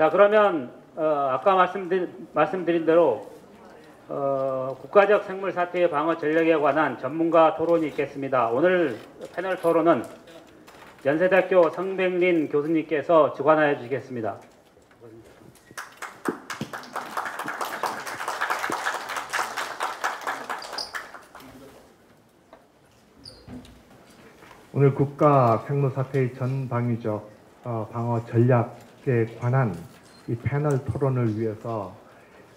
자 그러면 어, 아까 말씀드린, 말씀드린 대로 어, 국가적 생물 사태의 방어 전략에 관한 전문가 토론이 있겠습니다. 오늘 패널 토론은 연세대학교 성백린 교수님께서 주관하여 주시겠습니다. 오늘 국가 생물 사태의 전방위적 어, 방어 전략에 관한 이 패널 토론을 위해서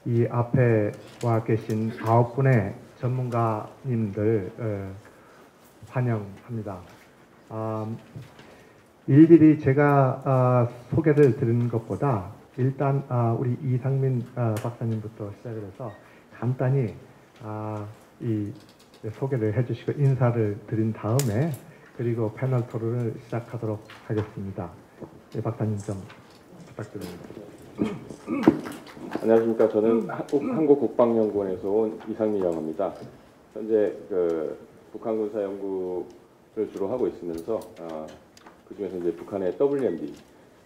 이 앞에 와 계신 아홉 분의 전문가님들 어, 환영합니다. 아, 일일이 제가 아, 소개를 드리는 것보다 일단 아, 우리 이상민 아, 박사님부터 시작을 해서 간단히 아, 이 소개를 해주시고 인사를 드린 다음에 그리고 패널 토론을 시작하도록 하겠습니다. 예, 박사님 좀 부탁드립니다. 안녕하십니까. 저는 한국, 한국 국방연구원에서 온 이상민이라고 합니다. 현재 그 북한 군사 연구를 주로 하고 있으면서 아, 그 중에서 이제 북한의 WMD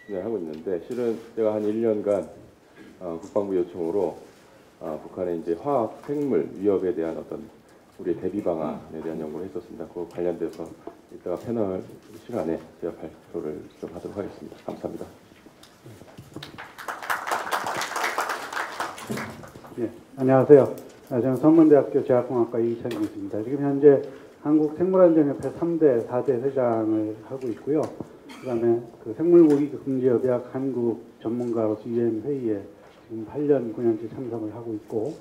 를 하고 있는데 실은 제가 한 1년간 어, 국방부 요청으로 어, 북한의 이제 화학 생물 위협에 대한 어떤 우리 대비 방안에 대한 연구를 했었습니다. 그 관련돼서 이따가 패널 시간에 제가 발표를 좀 하도록 하겠습니다. 감사합니다. 예, 안녕하세요. 아, 저는 성문대학교 제약공학과 이찬기 교수입니다. 지금 현재 한국생물안전협회 3대, 4대 회장을 하고 있고요. 그다음에 그 생물고기 금지협약 한국 전문가로서 유엔 회의에 지금 8년, 9년째 참석을 하고 있고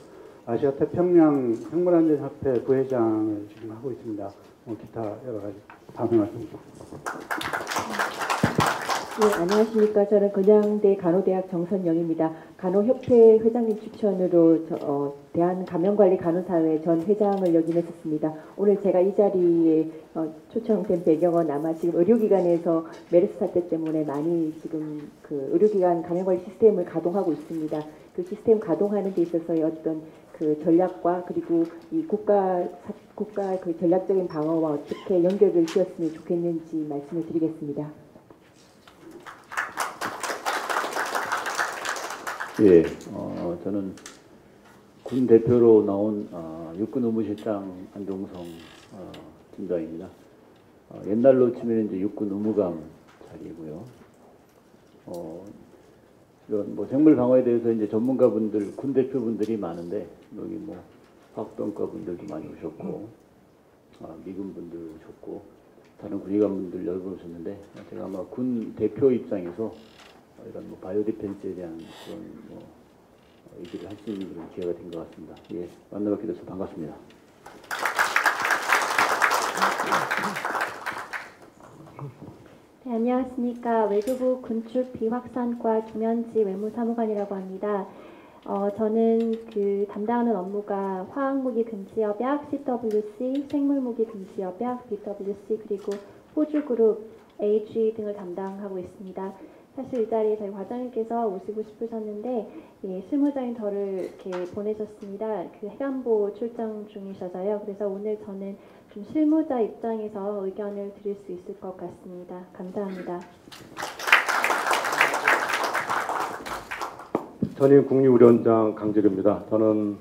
아시아 태평양 생물안전협회 부회장을 지금 하고 있습니다. 뭐 기타 여러 가지 다음에 말씀드리겠습니다. 네, 안녕하십니까. 저는 건양대 간호대학 정선영입니다. 간호협회 회장님 추천으로 저, 어, 대한감염관리간호사회 전 회장을 역임했었습니다. 오늘 제가 이 자리에 어, 초청된 배경은 아마 지금 의료기관에서 메르스 사태 때문에 많이 지금 그 의료기관 감염관리 시스템을 가동하고 있습니다. 그 시스템 가동하는 데 있어서의 어떤 그 전략과 그리고 이 국가 사- 국가 그 전략적인 방어와 어떻게 연결을 지었으면 좋겠는지 말씀을 드리겠습니다. 예, 어, 저는 군 대표로 나온 어, 육군 의무실장 안종성 어, 팀장입니다. 어, 옛날로 치면 이제 육군 의무감 자리고요. 어, 이런 뭐 생물 방어에 대해서 이제 전문가분들, 군 대표분들이 많은데 여기 뭐 화학병과 분들도 많이 오셨고 아, 미군 분들 오셨고 다른 군의관 분들 여러 분 오셨는데 제가 아마 군 대표 입장에서 어, 이런 뭐 바이오 디펜스에 대한 그런 뭐 어, 얘기를 할 수 있는 그런 기회가 된 것 같습니다. 예, 만나뵙게 돼서 반갑습니다. 네, 안녕하십니까. 외교부 군축 비확산과 김현지 외무사무관이라고 합니다. 어, 저는 그 담당하는 업무가 화학무기 금지협약, CWC, 생물무기 금지협약, BWC, 그리고 호주그룹, AG 등을 담당하고 있습니다. 사실 이 자리에 저희 과장님께서 오시고 싶으셨는데 예, 실무자인 저를 이렇게 보내셨습니다. 그 해관보 출장 중이셔서요. 그래서 오늘 저는 좀 실무자 입장에서 의견을 드릴 수 있을 것 같습니다. 감사합니다. 전임 국립의료원장 강재규입니다. 저는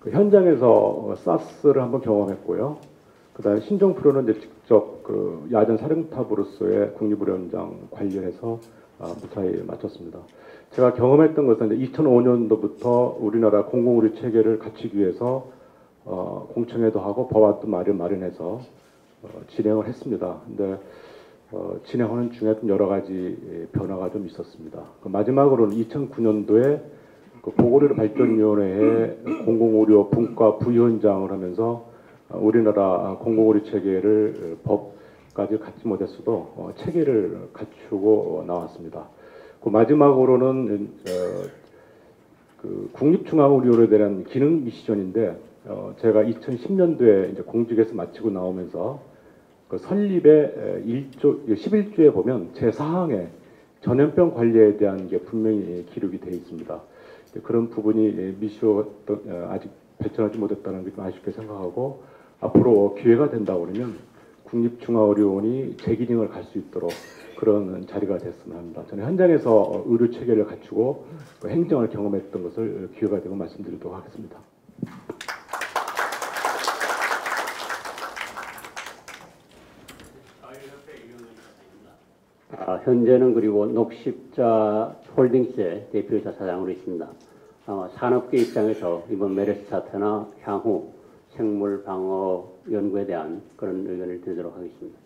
그 현장에서 사스를 한번 경험했고요. 그다음에 신종플루는 이제 직접 그 야전 사령탑으로서의 국립의료원장 관리해서 아, 무사히 마쳤습니다. 제가 경험했던 것은 이제 2005년도부터 우리나라 공공의료 체계를 갖추기 위해서 어, 공청회도 하고 법안도 마련 마련해서 어, 진행을 했습니다. 근데 어, 진행하는 중에 좀 여러 가지 예, 변화가 좀 있었습니다. 그 마지막으로는 2009년도에 그 보건의료 발전위원회의 공공의료 분과 부위원장을 하면서 어, 우리나라 공공의료 체계를 어, 법 까지 갖지 못했어도 어, 체계를 갖추고 어, 나왔습니다. 그 마지막으로는 어, 그 국립중앙의료에 대한 기능 미시전인데 어, 제가 2010년도에 이제 공직에서 마치고 나오면서 그 설립의 1조, 11조에 보면 제 사항에 전염병 관리에 대한 게 분명히 기록이 되어 있습니다. 그런 부분이 미시어 아직 발전하지 못했다는 게 좀 아쉽게 생각하고 앞으로 기회가 된다 그러면 국립중앙의료원이 제 기능을 갈 수 있도록 그런 자리가 됐으면 합니다. 저는 현장에서 어, 의료 체계를 갖추고 그 행정을 경험했던 것을 기회가 되고 말씀드리도록 하겠습니다. 아, 현재는 그리고 녹십자 홀딩스의 대표이사 사장으로 있습니다. 아마 산업계 입장에서 이번 메르스 사태나 향후 생물 방어 연구에 대한 그런 의견을 드리도록 하겠습니다.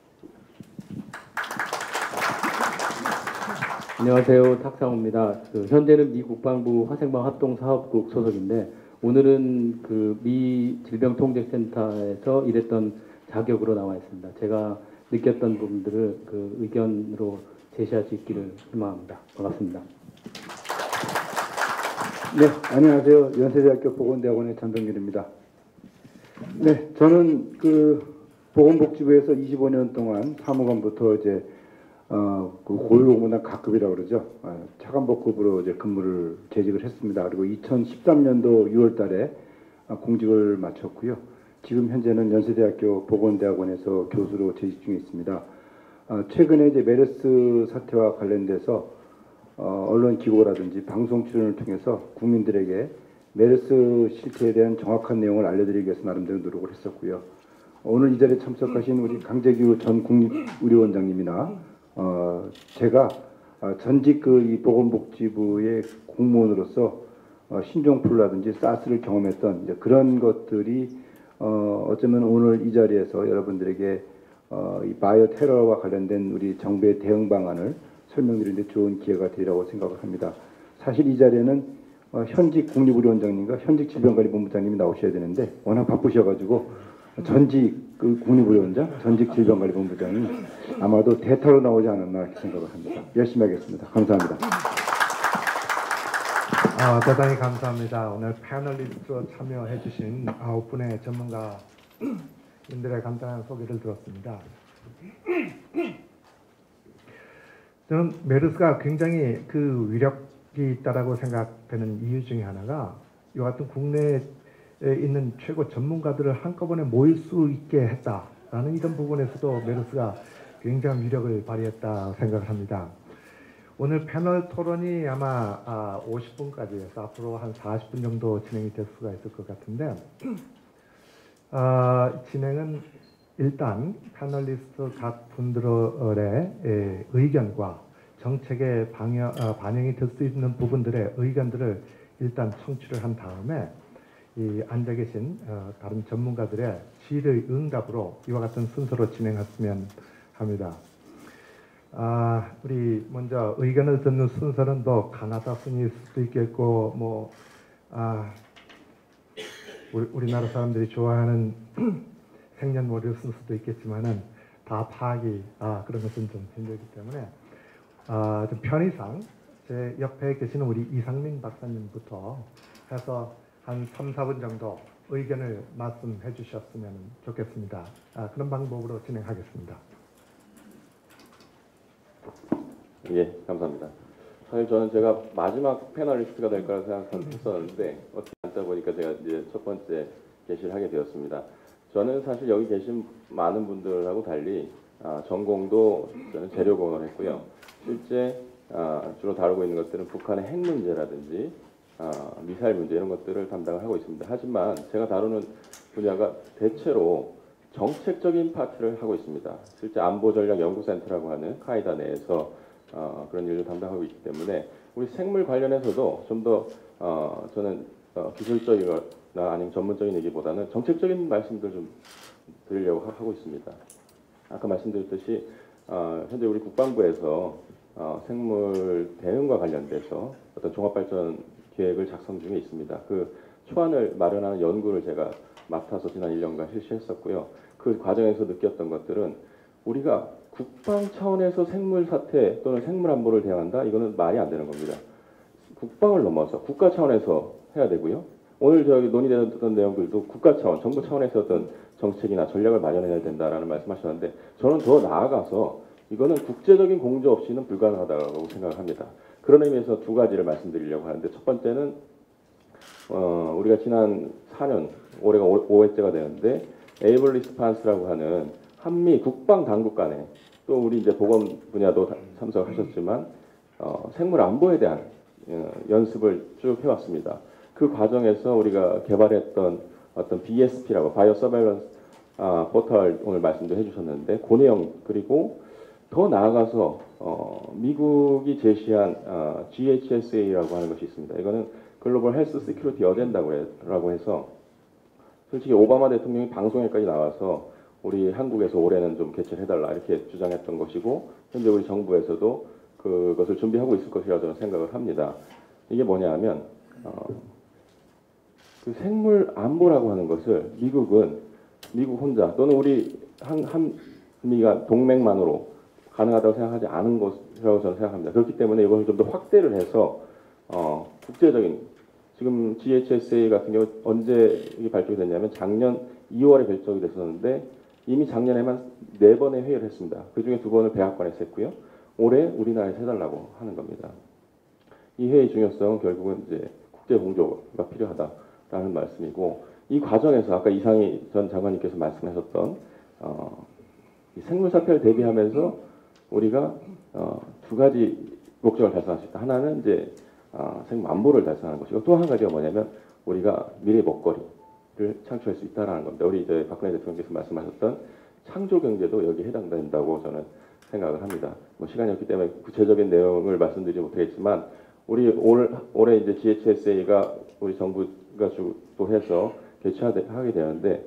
안녕하세요. 탁상호입니다. 그 현재는 미 국방부 화생방 합동사업국 소속인데 오늘은 그 미 질병통제센터에서 일했던 자격으로 나와 있습니다. 제가 느꼈던 부분들을 그 의견으로 제시할 수 있기를 희망합니다. 반갑습니다. 네, 안녕하세요. 연세대학교 보건대학원의 전동길입니다. 네, 저는 그 보건복지부에서 25년 동안 사무관부터 이제 어, 그 고위공무단 각급이라고 그러죠. 어, 차관복급으로 이제 근무를 재직을 했습니다. 그리고 2013년도 6월달에 어, 공직을 마쳤고요. 지금 현재는 연세대학교 보건대학원에서 교수로 재직 중에 있습니다. 어, 최근에 이제 메르스 사태와 관련돼서 어, 언론 기고라든지 방송 출연을 통해서 국민들에게 메르스 실태에 대한 정확한 내용을 알려드리기 위해서 나름대로 노력을 했었고요. 오늘 이 자리에 참석하신 우리 강재규 전 국립의료원장님이나 어, 제가 어, 전직 그이 보건복지부의 공무원으로서 어, 신종플루라든지 사스를 경험했던 그런 것들이 어, 어쩌면 오늘 이 자리에서 여러분들에게 어, 이 바이오 테러와 관련된 우리 정부의 대응 방안을 설명드리는 데 좋은 기회가 되리라고 생각을 합니다. 사실 이 자리에는 어, 현직 국립의료원장님과 현직 질병관리본부장님이 나오셔야 되는데 워낙 바쁘셔가지고 전직 그 국립의료원장, 전직 질병관리본부장이 아마도 대타로 나오지 않았나 이렇게 생각을 합니다. 열심히 하겠습니다. 감사합니다. 어, 대단히 감사합니다. 오늘 패널리스트로 참여해주신 아홉 분의 전문가인들의 간단한 소개를 들었습니다. 저는 메르스가 굉장히 그 위력이 있다라고 생각되는 이유 중에 하나가 이 같은 국내에 있는 최고 전문가들을 한꺼번에 모일 수 있게 했다라는 이런 부분에서도 메르스가 굉장한 위력을 발휘했다 생각을 합니다. 오늘 패널 토론이 아마 아, 50분까지 해서 앞으로 한 40분 정도 진행이 될 수가 있을 것 같은데 아, 진행은 일단 패널리스트 각 분들의 예, 의견과 정책에 방여, 어, 반영이 될 수 있는 부분들의 의견들을 일단 청취를 한 다음에 이 앉아 계신 어, 다른 전문가들의 질의 응답으로 이와 같은 순서로 진행했으면 합니다. 아, 우리 먼저 의견을 듣는 순서는 뭐 가나다 순일 수도 있겠고 뭐 아, 우리, 우리나라 사람들이 좋아하는 생년월일 순서도 있겠지만은 다 파악이 아, 그런 것은 좀 힘들기 때문에 아, 좀 편의상 제 옆에 계시는 우리 이상민 박사님부터 해서 한 3, 4분 정도 의견을 말씀해 주셨으면 좋겠습니다. 아, 그런 방법으로 진행하겠습니다. 예, 감사합니다. 사실 저는 제가 마지막 패널리스트가 될 거라 생각했었는데 어떻게 앉다 보니까 제가 이제 첫 번째 게시를 하게 되었습니다. 저는 사실 여기 계신 많은 분들하고 달리 아, 전공도 저는 재료공을 했고요. 실제 아, 주로 다루고 있는 것들은 북한의 핵 문제라든지 아, 미사일 문제 이런 것들을 담당을 하고 있습니다. 하지만 제가 다루는 분야가 대체로 정책적인 파트를 하고 있습니다. 실제 안보전략연구센터라고 하는 카이다 내에서 어, 그런 일을 담당하고 있기 때문에 우리 생물 관련해서도 좀더 어, 저는 어, 기술적이거나 아니면 전문적인 얘기보다는 정책적인 말씀들 좀 드리려고 하- 하고 있습니다. 아까 말씀드렸듯이 어, 현재 우리 국방부에서 어, 생물 대응과 관련돼서 어떤 종합발전 계획을 작성 중에 있습니다. 그 초안을 마련하는 연구를 제가 맡아서 지난 1년간 실시했었고요. 그 과정에서 느꼈던 것들은 우리가 국방 차원에서 생물 사태 또는 생물 안보를 대응한다? 이거는 말이 안 되는 겁니다. 국방을 넘어서 국가 차원에서 해야 되고요. 오늘 저기 논의되던 내용들도 국가 차원, 정부 차원에서 어떤 정책이나 전략을 마련해야 된다라는 말씀하셨는데 저는 더 나아가서 이거는 국제적인 공조 없이는 불가능하다고 생각을 합니다. 그런 의미에서 두 가지를 말씀드리려고 하는데 첫 번째는 어, 우리가 지난 4년 올해가 5회째가 되는데 에이블 리스판스라고 하는 한미 국방 당국 간에 또 우리 이제 보건 분야도 다- 참석하셨지만 어, 생물 안보에 대한 어, 연습을 쭉 해왔습니다. 그 과정에서 우리가 개발했던 어떤 BSP라고 bio surveillance 아, 포털 오늘 말씀도 해주셨는데 그 내용 그리고 더 나아가서 어, 미국이 제시한 어, GHSA라고 하는 것이 있습니다. 이거는 Global Health Security Agenda고 해서 솔직히 오바마 대통령이 방송에까지 나와서 우리 한국에서 올해는 좀 개최를 해달라 이렇게 주장했던 것이고 현재 우리 정부에서도 그것을 준비하고 있을 것이라 저는 생각을 합니다. 이게 뭐냐 하면 어, 그 생물 안보라고 하는 것을 미국은 미국 혼자 또는 우리 한 한미가 동맹만으로 가능하다고 생각하지 않은 것이라고 저는 생각합니다. 그렇기 때문에 이것을 좀 더 확대를 해서 어, 국제적인 지금 GHSA 같은 경우 언제 이게 발표가 됐냐면 작년 2월에 결정이 됐었는데 이미 작년에만 네 번의 회의를 했습니다. 그 중에 두 번을 백악관에서 했고요. 올해 우리나라에서 해달라고 하는 겁니다. 이 회의 중요성은 결국은 이제 국제 공조가 필요하다라는 말씀이고 이 과정에서 아까 이상희 전 장관님께서 말씀하셨던 어, 이 생물 사태를 대비하면서 우리가 어, 두 가지 목적을 달성할 수 있다. 하나는 이제 어, 생물 안보를 달성하는 것이고 또 한 가지가 뭐냐면 우리가 미래 먹거리를 창출할 수 있다라는 겁니다. 우리 이제 박근혜 대통령께서 말씀하셨던 창조 경제도 여기에 해당된다고 저는 생각을 합니다. 뭐 시간이 없기 때문에 구체적인 내용을 말씀드리지 못하겠지만 우리 올 올해 이제 GHSA가 우리 정부가 주도해서 개최하게 되는데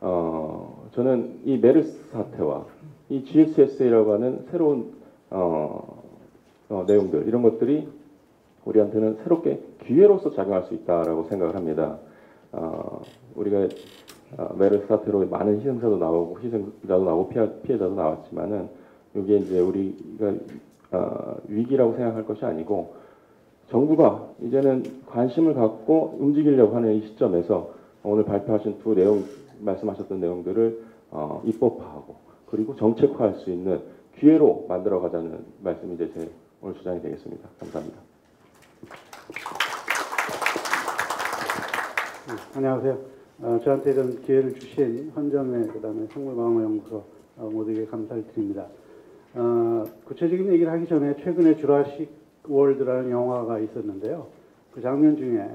어 저는 이 메르스 사태와 이 GHSA라고 하는 새로운 어, 어, 내용들 이런 것들이 우리한테는 새롭게 기회로서 작용할 수 있다라고 생각을 합니다. 어, 우리가 어, 메르스 사태로 많은 희생자도 나오고 희생자도 나오고 피해, 피해자도 나왔지만은 이게 이제 우리가 어, 위기라고 생각할 것이 아니고 정부가 이제는 관심을 갖고 움직이려고 하는 이 시점에서 오늘 발표하신 두 내용 말씀하셨던 내용들을 어, 입법화하고 그리고 정책화할 수 있는 기회로 만들어가자는 말씀이 이제 제 오늘 주장이 되겠습니다. 감사합니다. 네, 안녕하세요. 어, 저한테 이런 기회를 주신 헌정회 그다음에 생물방어연구소 어, 모두에게 감사를 드립니다. 어, 구체적인 얘기를 하기 전에 최근에 주라식 월드라는 영화가 있었는데요. 그 장면 중에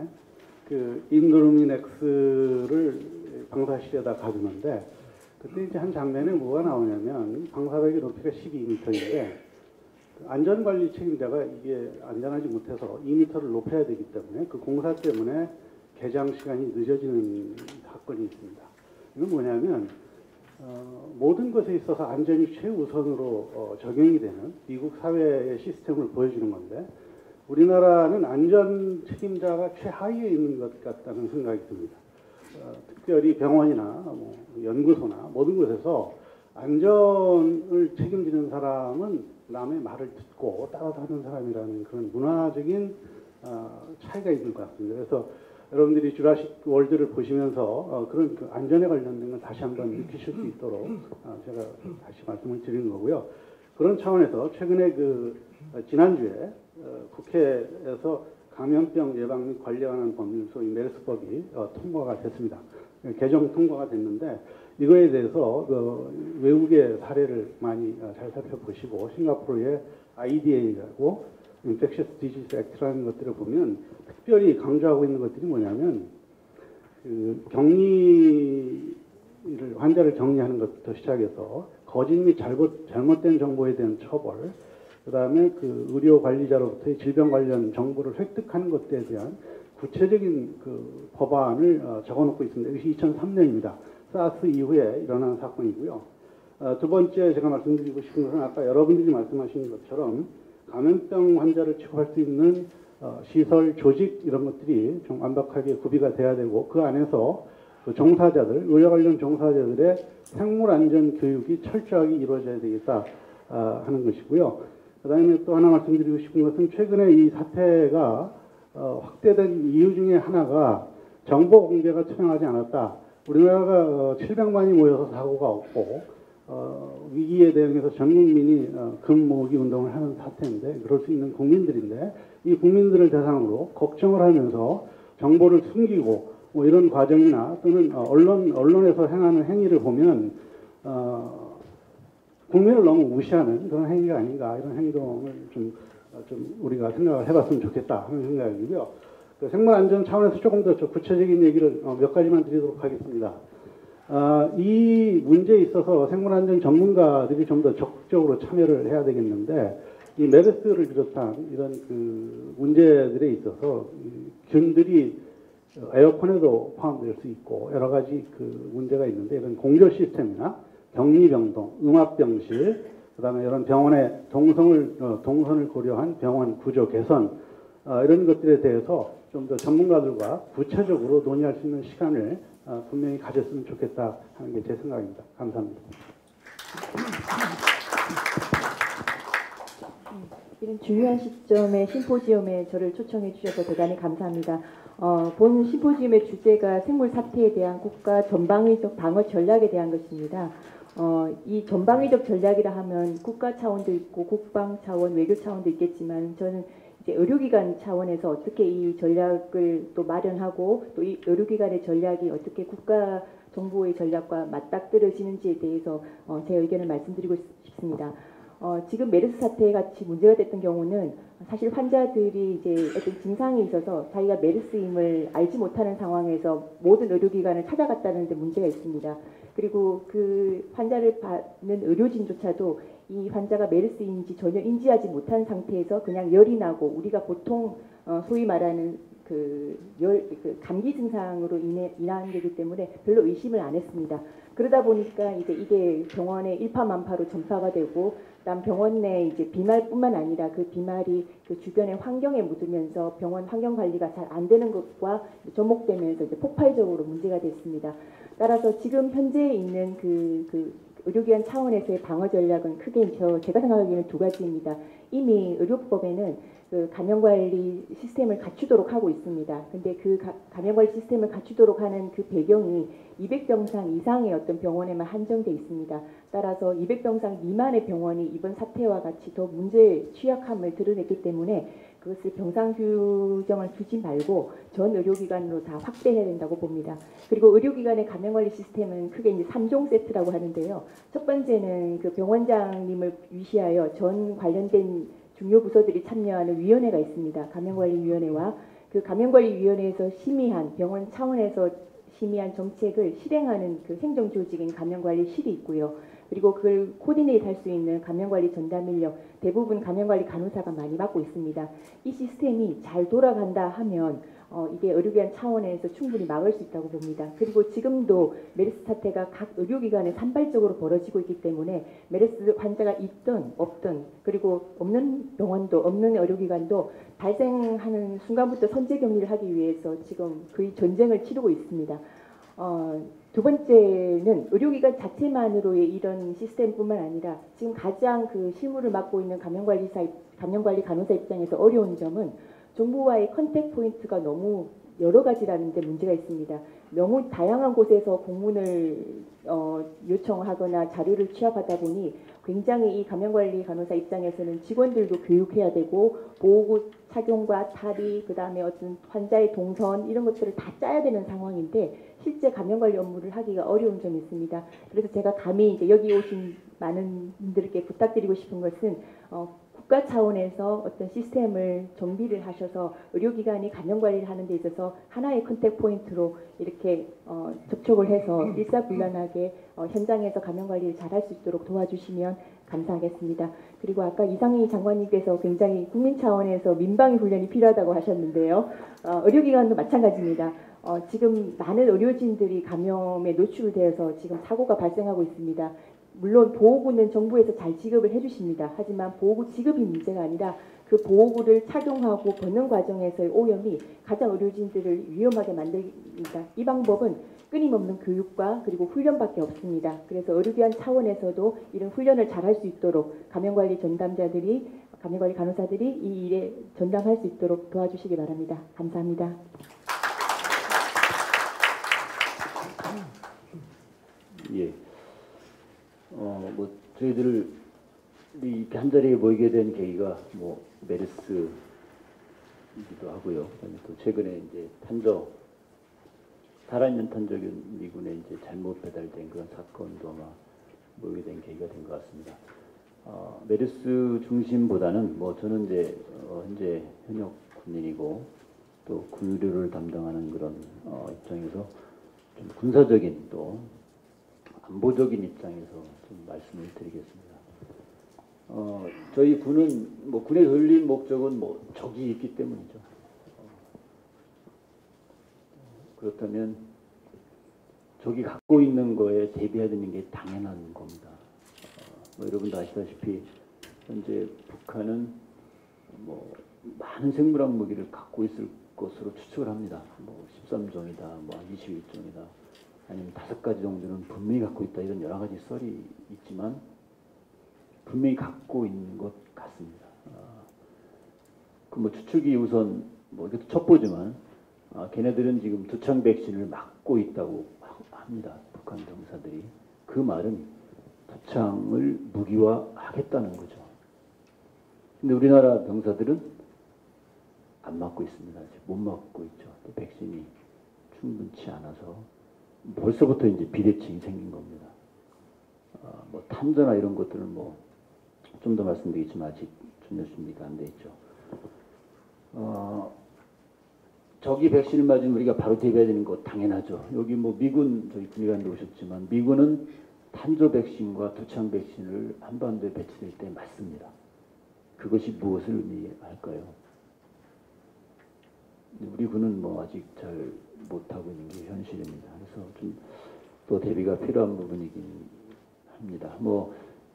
그 X를 방사실에다 가두는데 그때 이제 한 장면에 뭐가 나오냐면 방사벽의 높이가 12m인데 안전관리 책임자가 이게 안전하지 못해서 2m를 높여야 되기 때문에 그 공사 때문에 개장 시간이 늦어지는 사건이 있습니다. 이건 뭐냐면 어, 모든 것에 있어서 안전이 최우선으로 어, 적용이 되는 미국 사회의 시스템을 보여주는 건데 우리나라는 안전 책임자가 최하위에 있는 것 같다는 생각이 듭니다. 어, 특별히 병원이나 뭐 연구소나 모든 곳에서 안전을 책임지는 사람은 남의 말을 듣고 따라가는 사람이라는 그런 문화적인 어, 차이가 있는 것 같습니다. 그래서 여러분들이 주라식 월드를 보시면서 어, 그런 그 안전에 관련된 걸 다시 한번 느끼실 수 있도록 어, 제가 다시 말씀을 드리는 거고요. 그런 차원에서 최근에 그 어, 지난주에 어, 국회에서 감염병 예방 및 관리에 관한 법률 소위 메르스법이 어, 통과가 됐습니다. 개정 통과가 됐는데 이거에 대해서 그 외국의 사례를 많이 어, 잘 살펴보시고 싱가포르의 IDA라고 Infectious Disease Act라는 것들을 보면 특별히 강조하고 있는 것들이 뭐냐면 그 격리를 환자를 격리하는 것부터 시작해서 거짓 및 잘못 잘못된 정보에 대한 처벌, 그다음에 그 의료 관리자로부터의 질병 관련 정보를 획득하는 것에 대한 구체적인 그 법안을 어, 적어놓고 있습니다. 이것이 2003년입니다. 사스 이후에 일어난 사건이고요. 어, 두 번째 제가 말씀드리고 싶은 것은 아까 여러분들이 말씀하신 것처럼 감염병 환자를 취급할 수 있는 어, 시설, 조직 이런 것들이 좀 완벽하게 구비가 돼야 되고 그 안에서 그 종사자들, 의료 관련 종사자들의 생물 안전 교육이 철저하게 이루어져야 되겠다 아, 하는 것이고요. 그 다음에 또 하나 말씀드리고 싶은 것은 최근에 이 사태가 어, 확대된 이유 중에 하나가 정보 공개가 투명하지 않았다. 우리나라가 어, 700만이 모여서 사고가 없고 어, 위기에 대응해서 전 국민이 어, 금모으기 운동을 하는 사태인데 그럴 수 있는 국민들인데 이 국민들을 대상으로 걱정을 하면서 정보를 숨기고 뭐 이런 과정이나 또는 어, 언론 언론에서 행하는 행위를 보면 어, 국민을 너무 무시하는 그런 행위가 아닌가 이런 행동을 좀, 어, 좀 우리가 생각을 해봤으면 좋겠다 하는 생각이고요. 그 생물 안전 차원에서 조금 더좀 구체적인 얘기를 어, 몇 가지만 드리도록 하겠습니다. 아, 이 문제에 있어서 생물안전 전문가들이 좀 더 적극적으로 참여를 해야 되겠는데 이 메르스를 비롯한 이런 그 문제들에 있어서 이 균들이 에어컨에도 포함될 수 있고 여러 가지 그 문제가 있는데 이런 공조 시스템이나 격리병동, 음압병실, 그다음에 이런 병원의 동성을 어, 동선을 고려한 병원 구조 개선 어, 이런 것들에 대해서 좀 더 전문가들과 구체적으로 논의할 수 있는 시간을 어, 분명히 가졌으면 좋겠다 하는 게 제 생각입니다. 감사합니다. 이런 중요한 시점에 심포지엄에 저를 초청해 주셔서 대단히 감사합니다. 어, 본 심포지엄의 주제가 생물 사태에 대한 국가 전방위적 방어 전략에 대한 것입니다. 어, 이 전방위적 전략이라 하면 국가 차원도 있고 국방 차원, 외교 차원도 있겠지만 저는 이제 의료기관 차원에서 어떻게 이 전략을 또 마련하고 또 이 의료기관의 전략이 어떻게 국가 정부의 전략과 맞닥뜨려지는지에 대해서 어, 제 의견을 말씀드리고 싶습니다. 어, 지금 메르스 사태 같이 문제가 됐던 경우는 사실 환자들이 이제 어떤 증상이 있어서 자기가 메르스임을 알지 못하는 상황에서 모든 의료기관을 찾아갔다는 데 문제가 있습니다. 그리고 그 환자를 받는 의료진조차도 이 환자가 메르스인지 전혀 인지하지 못한 상태에서 그냥 열이 나고 우리가 보통 어, 소위 말하는 그, 열, 그 감기 증상으로 인해 인한 거기 때문에 별로 의심을 안 했습니다. 그러다 보니까 이제 이게 병원에 일파만파로 전파가 되고 그다음 병원 내 이제 비말뿐만 아니라 그 비말이 그 주변의 환경에 묻으면서 병원 환경 관리가 잘 안 되는 것과 접목되면서 이제 폭발적으로 문제가 됐습니다. 따라서 지금 현재 있는 그, 그 의료기관 차원에서의 방어 전략은 크게 저 제가 생각하기에는 두 가지입니다. 이미 의료법에는 그 감염관리 시스템을 갖추도록 하고 있습니다. 근데 그 가, 감염관리 시스템을 갖추도록 하는 그 배경이 200병상 이상의 어떤 병원에만 한정돼 있습니다. 따라서 200병상 미만의 병원이 이번 사태와 같이 더 문제의 취약함을 드러냈기 때문에 그것을 병상 규정을 두지 말고 전 의료기관으로 다 확대해야 된다고 봅니다. 그리고 의료기관의 감염관리 시스템은 크게 이제 3종 세트라고 하는데요. 첫 번째는 그 병원장님을 위시하여 전 관련된 중요 부서들이 참여하는 위원회가 있습니다. 감염관리위원회와 그 감염관리위원회에서 심의한 병원 차원에서 심의한 정책을 실행하는 그 행정조직인 감염관리실이 있고요. 그리고 그걸 코디네이트 할 수 있는 감염관리 전담 인력 대부분 감염관리 간호사가 많이 맡고 있습니다. 이 시스템이 잘 돌아간다 하면 어, 이게 의료기관 차원에서 충분히 막을 수 있다고 봅니다. 그리고 지금도 메르스 사태가 각 의료기관에 산발적으로 벌어지고 있기 때문에 메르스 환자가 있든 없든 그리고 없는 병원도 없는 의료기관도 발생하는 순간부터 선제 격리를 하기 위해서 지금 거의 전쟁을 치르고 있습니다. 어, 두 번째는 의료기관 자체만으로의 이런 시스템뿐만 아니라 지금 가장 그 실무를 맡고 있는 감염관리사, 감염관리 간호사 입장에서 어려운 점은 정부와의 contact point가 너무 여러 가지라는 데 문제가 있습니다. 너무 다양한 곳에서 공문을 어, 요청하거나 자료를 취합하다 보니 굉장히 이 감염관리 간호사 입장에서는 직원들도 교육해야 되고 보호구 착용과 탈의 그다음에 어떤 환자의 동선 이런 것들을 다 짜야 되는 상황인데 실제 감염관리 업무를 하기가 어려운 점이 있습니다. 그래서 제가 감히 이제 여기 오신 많은 분들께 부탁드리고 싶은 것은 어, 국가 차원에서 어떤 시스템을 정비를 하셔서 의료기관이 감염 관리를 하는 데 있어서 하나의 contact point로 이렇게 어, 접촉을 해서 일사불란하게 어, 현장에서 감염 관리를 잘 할 수 있도록 도와주시면 감사하겠습니다. 그리고 아까 이상희 장관님께서 굉장히 국민 차원에서 민방위 훈련이 필요하다고 하셨는데요. 어, 의료기관도 마찬가지입니다. 어, 지금 많은 의료진들이 감염에 노출되어서 지금 사고가 발생하고 있습니다. 물론 보호구는 정부에서 잘 지급을 해주십니다. 하지만 보호구 지급이 문제가 아니라 그 보호구를 착용하고 벗는 과정에서의 오염이 가장 의료진들을 위험하게 만듭니다. 이 방법은 끊임없는 교육과 그리고 훈련밖에 없습니다. 그래서 의료기관 차원에서도 이런 훈련을 잘할 수 있도록 감염관리 전담자들이 감염관리 간호사들이 이 일에 전담할 수 있도록 도와주시기 바랍니다. 감사합니다. 예. 어, 뭐 저희들 이렇게 한 자리에 모이게 된 계기가 뭐 메르스이기도 하고요. 또 최근에 이제 탄저 살아있는 탄저균 미군에 이제 잘못 배달된 그런 사건도 아마 모이게 된 계기가 된 것 같습니다. 어, 메르스 중심보다는 뭐 저는 이제 어, 현재 현역 군인이고 또 군의료를 담당하는 그런 어, 입장에서 좀 군사적인 또 안보적인 입장에서 좀 말씀을 드리겠습니다. 어, 저희 군은 뭐 군의 열린 목적은 뭐 적이 있기 때문이죠. 어, 그렇다면 적이 갖고 있는 거에 대비해야 되는 게 당연한 겁니다. 어, 뭐 여러분도 아시다시피 현재 북한은 뭐 많은 생물학 무기를 갖고 있을 것으로 추측을 합니다. 뭐 13종이다, 뭐 21종이다, 아니면 다섯 가지 정도는 분명히 갖고 있다 이런 여러 가지 썰이 있지만 분명히 갖고 있는 것 같습니다. 그뭐 추측이 우선 뭐 이것도 첩보지만 아, 걔네들은 지금 두창 백신을 맞고 있다고 하- 합니다. 북한 병사들이 그 말은 두창을 무기화하겠다는 거죠. 근데 우리나라 병사들은 안 맞고 있습니다. 못 맞고 있죠. 또 백신이 충분치 않아서 벌써부터 이제 비대칭이 생긴 겁니다. 아, 뭐 탄저나 이런 것들은 뭐 좀 더 말씀드리겠지만 아직 전혀 준비가 안 돼 있죠. 어, 저기 백신을 맞으면 우리가 바로 대비해야 되는 거 당연하죠. 여기 뭐 미군 저희 군의관도 오셨지만 미군은 탄저 백신과 두창 백신을 한반도에 배치될 때 맞습니다. 그것이 무엇을 의미할까요? 우리 군은 뭐 아직 잘 못하고 있는 게 현실입니다. 그래서 좀 또 대비가 필요한 부분이긴 합니다. 뭐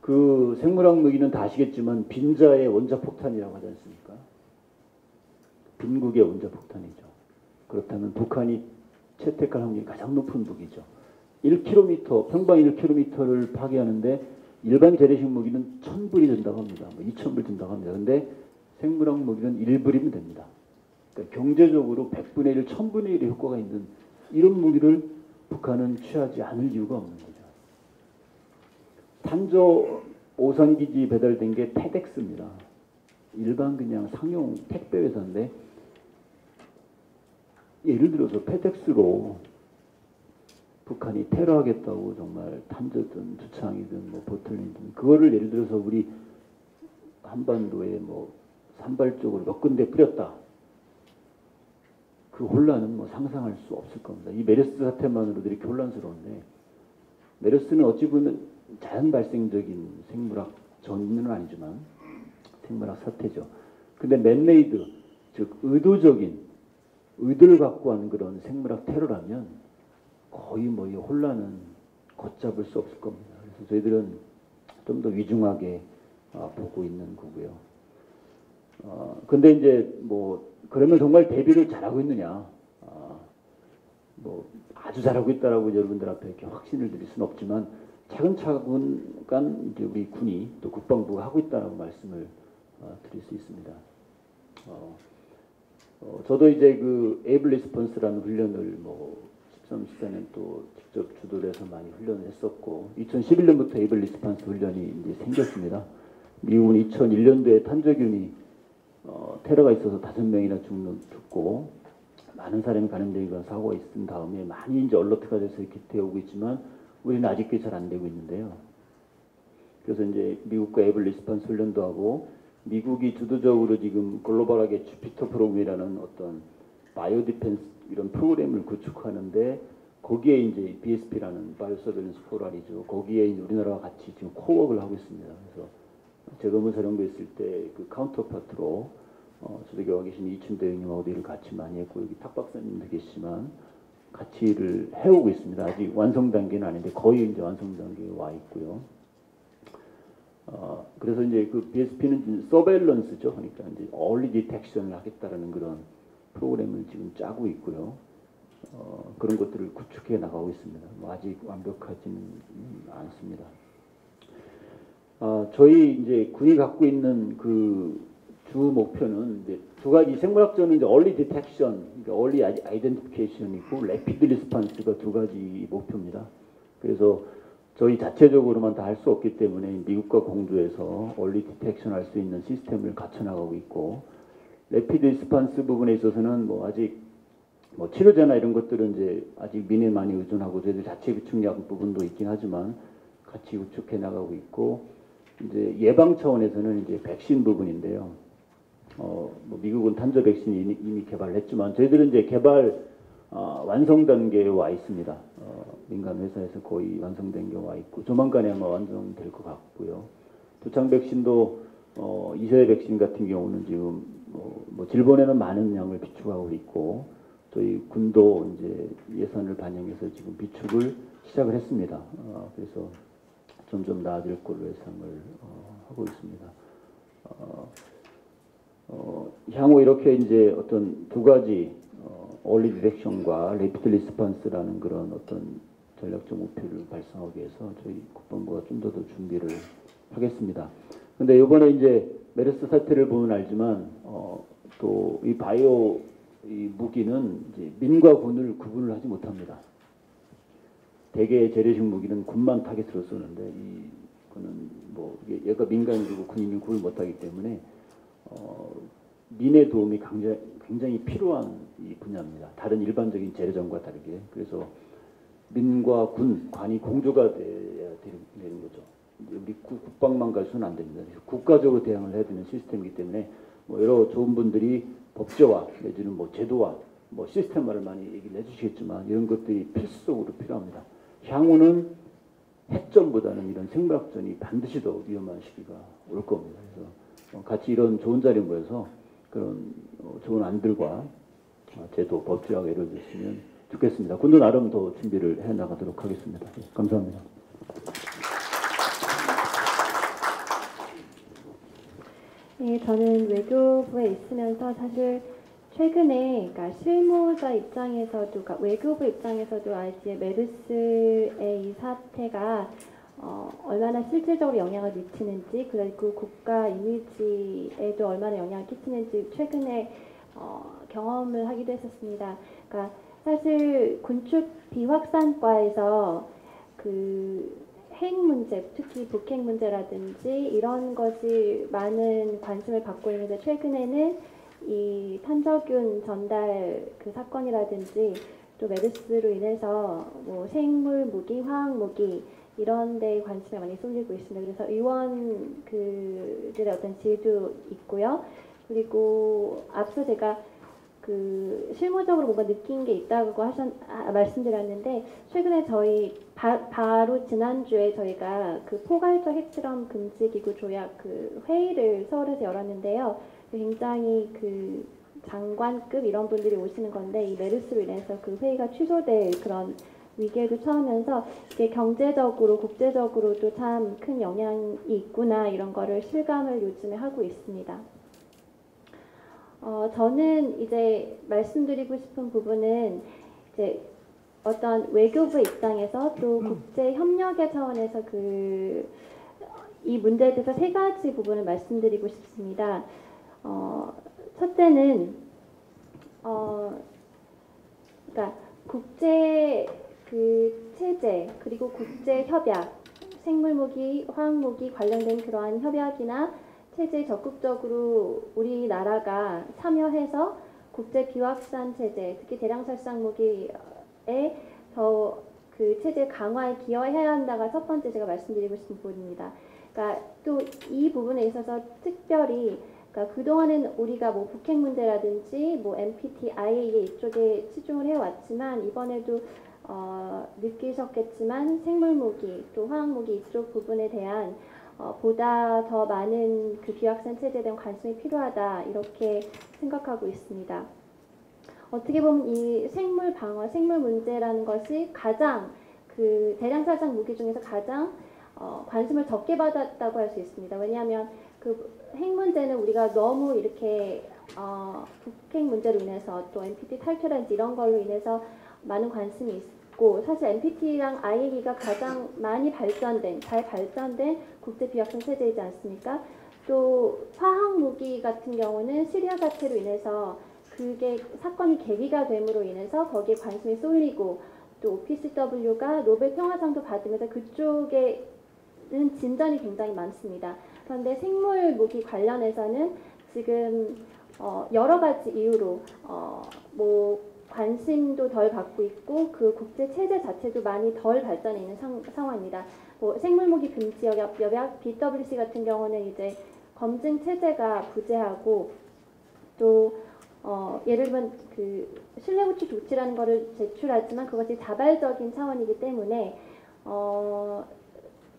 그 생물학 무기는 다 아시겠지만 빈자의 원자 폭탄이라고 하지 않습니까? 빈국의 원자 폭탄이죠. 그렇다면 북한이 채택할 확률이 가장 높은 무기죠. 1km 평방 1km를 파괴하는데 일반 재래식 무기는 1000불이 든다고 합니다. 뭐 2000불 든다고 합니다. 근데 생물학 무기는 1불이면 됩니다. 그러니까 경제적으로 100분의 1, 1000분의 1의 효과가 있는 이런 무기를 북한은 취하지 않을 이유가 없는 거죠. 탄저 오선기지 배달된 게 페덱스입니다. 일반 그냥 상용 택배 회사인데 예를 들어서 페덱스로 북한이 테러하겠다고 정말 탄저든 주창이든 뭐 보틀린든 그거를 예를 들어서 우리 한반도에 뭐 산발적으로 몇 군데 뿌렸다. 그 혼란은 뭐 상상할 수 없을 겁니다. 이 메르스 사태만으로도 이렇게 혼란스러운데 메르스는 어찌 보면 자연 발생적인 생물학 전는 아니지만 생물학 사태죠. 근데 맨메이드 즉 의도적인 의도를 갖고 하는 그런 생물학 테러라면 거의 뭐 이 혼란은 걷잡을 수 없을 겁니다. 그래서 저희들은 좀 더 위중하게 아, 보고 있는 거고요. 어, 근데 이제 뭐 그러면 정말 대비를 잘하고 있느냐? 아, 뭐 아주 잘하고 있다라고 여러분들 앞에 이렇게 확신을 드릴 수는 없지만 차근차근 이제 우리 군이 또 국방부가 하고 있다라고 말씀을 어, 드릴 수 있습니다. 어, 어, 저도 이제 그 Able Response라는 훈련을 뭐 13, 14년 또 직접 주도를 해서 많이 훈련을 했었고 2011년부터 Able Response 훈련이 이제 생겼습니다. 미국은 2001년도에 탄저균이 어, 테러가 있어서 다섯 명이나 죽는 죽고 많은 사람이 감염되는 사고가 있은 다음에 많이 이제 alert가 돼서 이렇게 되어오고 있지만 우리는 아직 그게 잘안 되고 있는데요. 그래서 이제 미국과 Able Response 훈련도 하고 미국이 주도적으로 지금 글로벌하게 Jupiter 프로그램이라는 어떤 bio defense 이런 프로그램을 구축하는데 거기에 이제 BSP라는 bio surveillance portal이죠. 거기에 이제 우리나라와 같이 지금 코워크를 하고 있습니다. 그래서 제가 의무사령부에 있을 때 그 counterpart로 어, 저기도 와 계신 이춘 대령님하고도 일을 같이 많이 했고 여기 탁 박사님도 계시지만 같이 일을 해오고 있습니다. 아직 완성 단계는 아닌데 거의 이제 완성 단계에 와 있고요. 어, 그래서 이제 그 BSP는 surveillance죠. 그러니까 이제 early detection을 하겠다라는 그런 프로그램을 지금 짜고 있고요. 어, 그런 것들을 구축해 나가고 있습니다. 뭐 아직 완벽하지는 않습니다. 아, 저희 이제 군이 갖고 있는 그 주 목표는 이제 두 가지 생물학적으로 이제 early detection, 그러니까 early identification이고 rapid response가 두 가지 목표입니다. 그래서 저희 자체적으로만 다 할 수 없기 때문에 미국과 공조해서 early detection 할수 있는 시스템을 갖춰 나가고 있고 rapid response 부분에 있어서는 뭐 아직 뭐 치료제나 이런 것들은 이제 아직 민에 많이 의존하고 저희들 자체 비축약 부분도 있긴 하지만 같이 구축해 나가고 있고 이제 예방 차원에서는 이제 백신 부분인데요. 어, 뭐 미국은 탄저 백신 이미, 이미 개발했지만 저희들은 이제 개발 어, 완성 단계에 와 있습니다. 어, 민간 회사에서 거의 완성된 게 와 있고 조만간에 아마 완성될 것 같고요. 두창 백신도 어, 이세 백신 같은 경우는 지금 뭐, 뭐 질본에는 많은 양을 비축하고 있고 저희 군도 이제 예산을 반영해서 지금 비축을 시작을 했습니다. 어, 그래서 점점 나아질 걸로 예상을 어, 하고 있습니다. 어, 어, 향후 이렇게 이제 어떤 두 가지 어, early detection과 rapid response라는 그런 어떤 전략적 목표를 달성하기 위해서 저희 국방부가 좀 더 더 준비를 하겠습니다. 근데 이번에 이제 메르스 사태를 보면 알지만 어, 또이 바이오 이 무기는 민과 군을 구분을 하지 못합니다. 대개 재래식 무기는 군만 타겟으로 쏘는데 이 그는 뭐 얘가 민간이고 군인이 구분을 못하기 때문에 어, 민의 도움이 굉장히, 굉장히 필요한 이 분야입니다. 다른 일반적인 재래전과 다르게 그래서 민과 군, 관이 공조가 돼야 되는- 거죠. 우리 국- 국방만 가서는 안 됩니다. 국가적으로 대응을 해야 되는 시스템이기 때문에 뭐 여러 좋은 분들이 법제화 내지는 뭐 제도화, 뭐 시스템화를 많이 얘기를 해주시겠지만 이런 것들이 필수적으로 필요합니다. 향후는 핵전보다는 이런 생물학전이 반드시 더 위험한 시기가 올 겁니다. 그래서 어, 같이 이런 좋은 자리에 모여서 그런 어, 좋은 안들과 어, 제도, 법제화가 이루어졌으면 좋겠습니다. 군도 나름 더 준비를 해 나가도록 하겠습니다. 예, 감사합니다. 네, 저는 외교부에 있으면서 사실 최근에 그러니까 실무자 입장에서도 그러니까 외교부 입장에서도 알지의 메르스의 이 사태가 어, 얼마나 실질적으로 영향을 미치는지 그리고 국가 이미지에도 얼마나 영향을 끼치는지 최근에 어, 경험을 하기도 했었습니다. 그러니까 사실 군축 비확산과에서 그 핵 문제, 특히 북핵 문제라든지 이런 것이 많은 관심을 받고 있는데 최근에는 이 탄저균 전달 그 사건이라든지 또 메르스로 인해서 뭐 생물 무기, 화학 무기 이런 데 관심이 많이 쏠리고 있습니다. 그래서 의원 그들의 어떤 지혜도 있고요. 그리고 앞서 제가 그 실무적으로 뭔가 느낀 게 있다고 하셨 아, 말씀드렸는데 최근에 저희 바, 바로 지난주에 저희가 그 포괄적 핵실험 금지 기구 조약 그 회의를 서울에서 열었는데요. 굉장히 그 장관급 이런 분들이 오시는 건데 이 메르스로 인해서 그 회의가 취소될 그런 위기에도 처하면서 이게 경제적으로 국제적으로도 참 큰 영향이 있구나 이런 거를 실감을 요즘에 하고 있습니다. 어, 저는 이제 말씀드리고 싶은 부분은 이제 어떤 외교부 입장에서 또 국제 협력의 차원에서 그 이 문제에 대해서 세 가지 부분을 말씀드리고 싶습니다. 어, 첫째는 어, 그러니까 국제 그 체제 그리고 국제 협약, 생물무기, 화학무기 관련된 그러한 협약이나 체제에 적극적으로 우리나라가 참여해서 국제 비확산 체제, 특히 대량살상 무기에 더 그 체제 강화에 기여해야 한다가 첫 번째 제가 말씀드리고 싶은 부분입니다. 그러니까 또 이 부분에 있어서 특별히 그러니까 그동안은 우리가 뭐 북핵 문제라든지 뭐 NPT, IAEA 이쪽에 치중을 해왔지만 이번에도 어, 느끼셨겠지만 생물 무기 또 화학 무기 이쪽 부분에 대한 어, 보다 더 많은 그 비확산 체제에 대한 관심이 필요하다 이렇게 생각하고 있습니다. 어떻게 보면 이 생물 방어, 생물 문제라는 것이 가장 그 대량 살상 무기 중에서 가장 어, 관심을 적게 받았다고 할 수 있습니다. 왜냐하면 그 핵 문제는 우리가 너무 이렇게 어, 북핵 문제로 인해서 또 NPT 탈퇴라든지 이런 걸로 인해서 많은 관심이 있고 사실 NPT랑 IAEA가 가장 많이 발전된 잘 발전된 국제 비확산 체제이지 않습니까? 또 화학 무기 같은 경우는 시리아 사태로 인해서 그게 사건이 계기가 됨으로 인해서 거기에 관심이 쏠리고 또 OPCW가 노벨 평화상도 받으면서 그쪽에는 진전이 굉장히 많습니다. 그런데 생물 무기 관련해서는 지금 어, 여러 가지 이유로 어, 뭐 관심도 덜 받고 있고 그 국제 체제 자체도 많이 덜 발전해 있는 상, 상황입니다. 뭐 생물무기 금지 여약, 여약 BWC 같은 경우는 이제 검증 체제가 부재하고 또 어, 예를 들면 그 구축 조치라는 거를 제출하지만 그것이 자발적인 차원이기 때문에 어,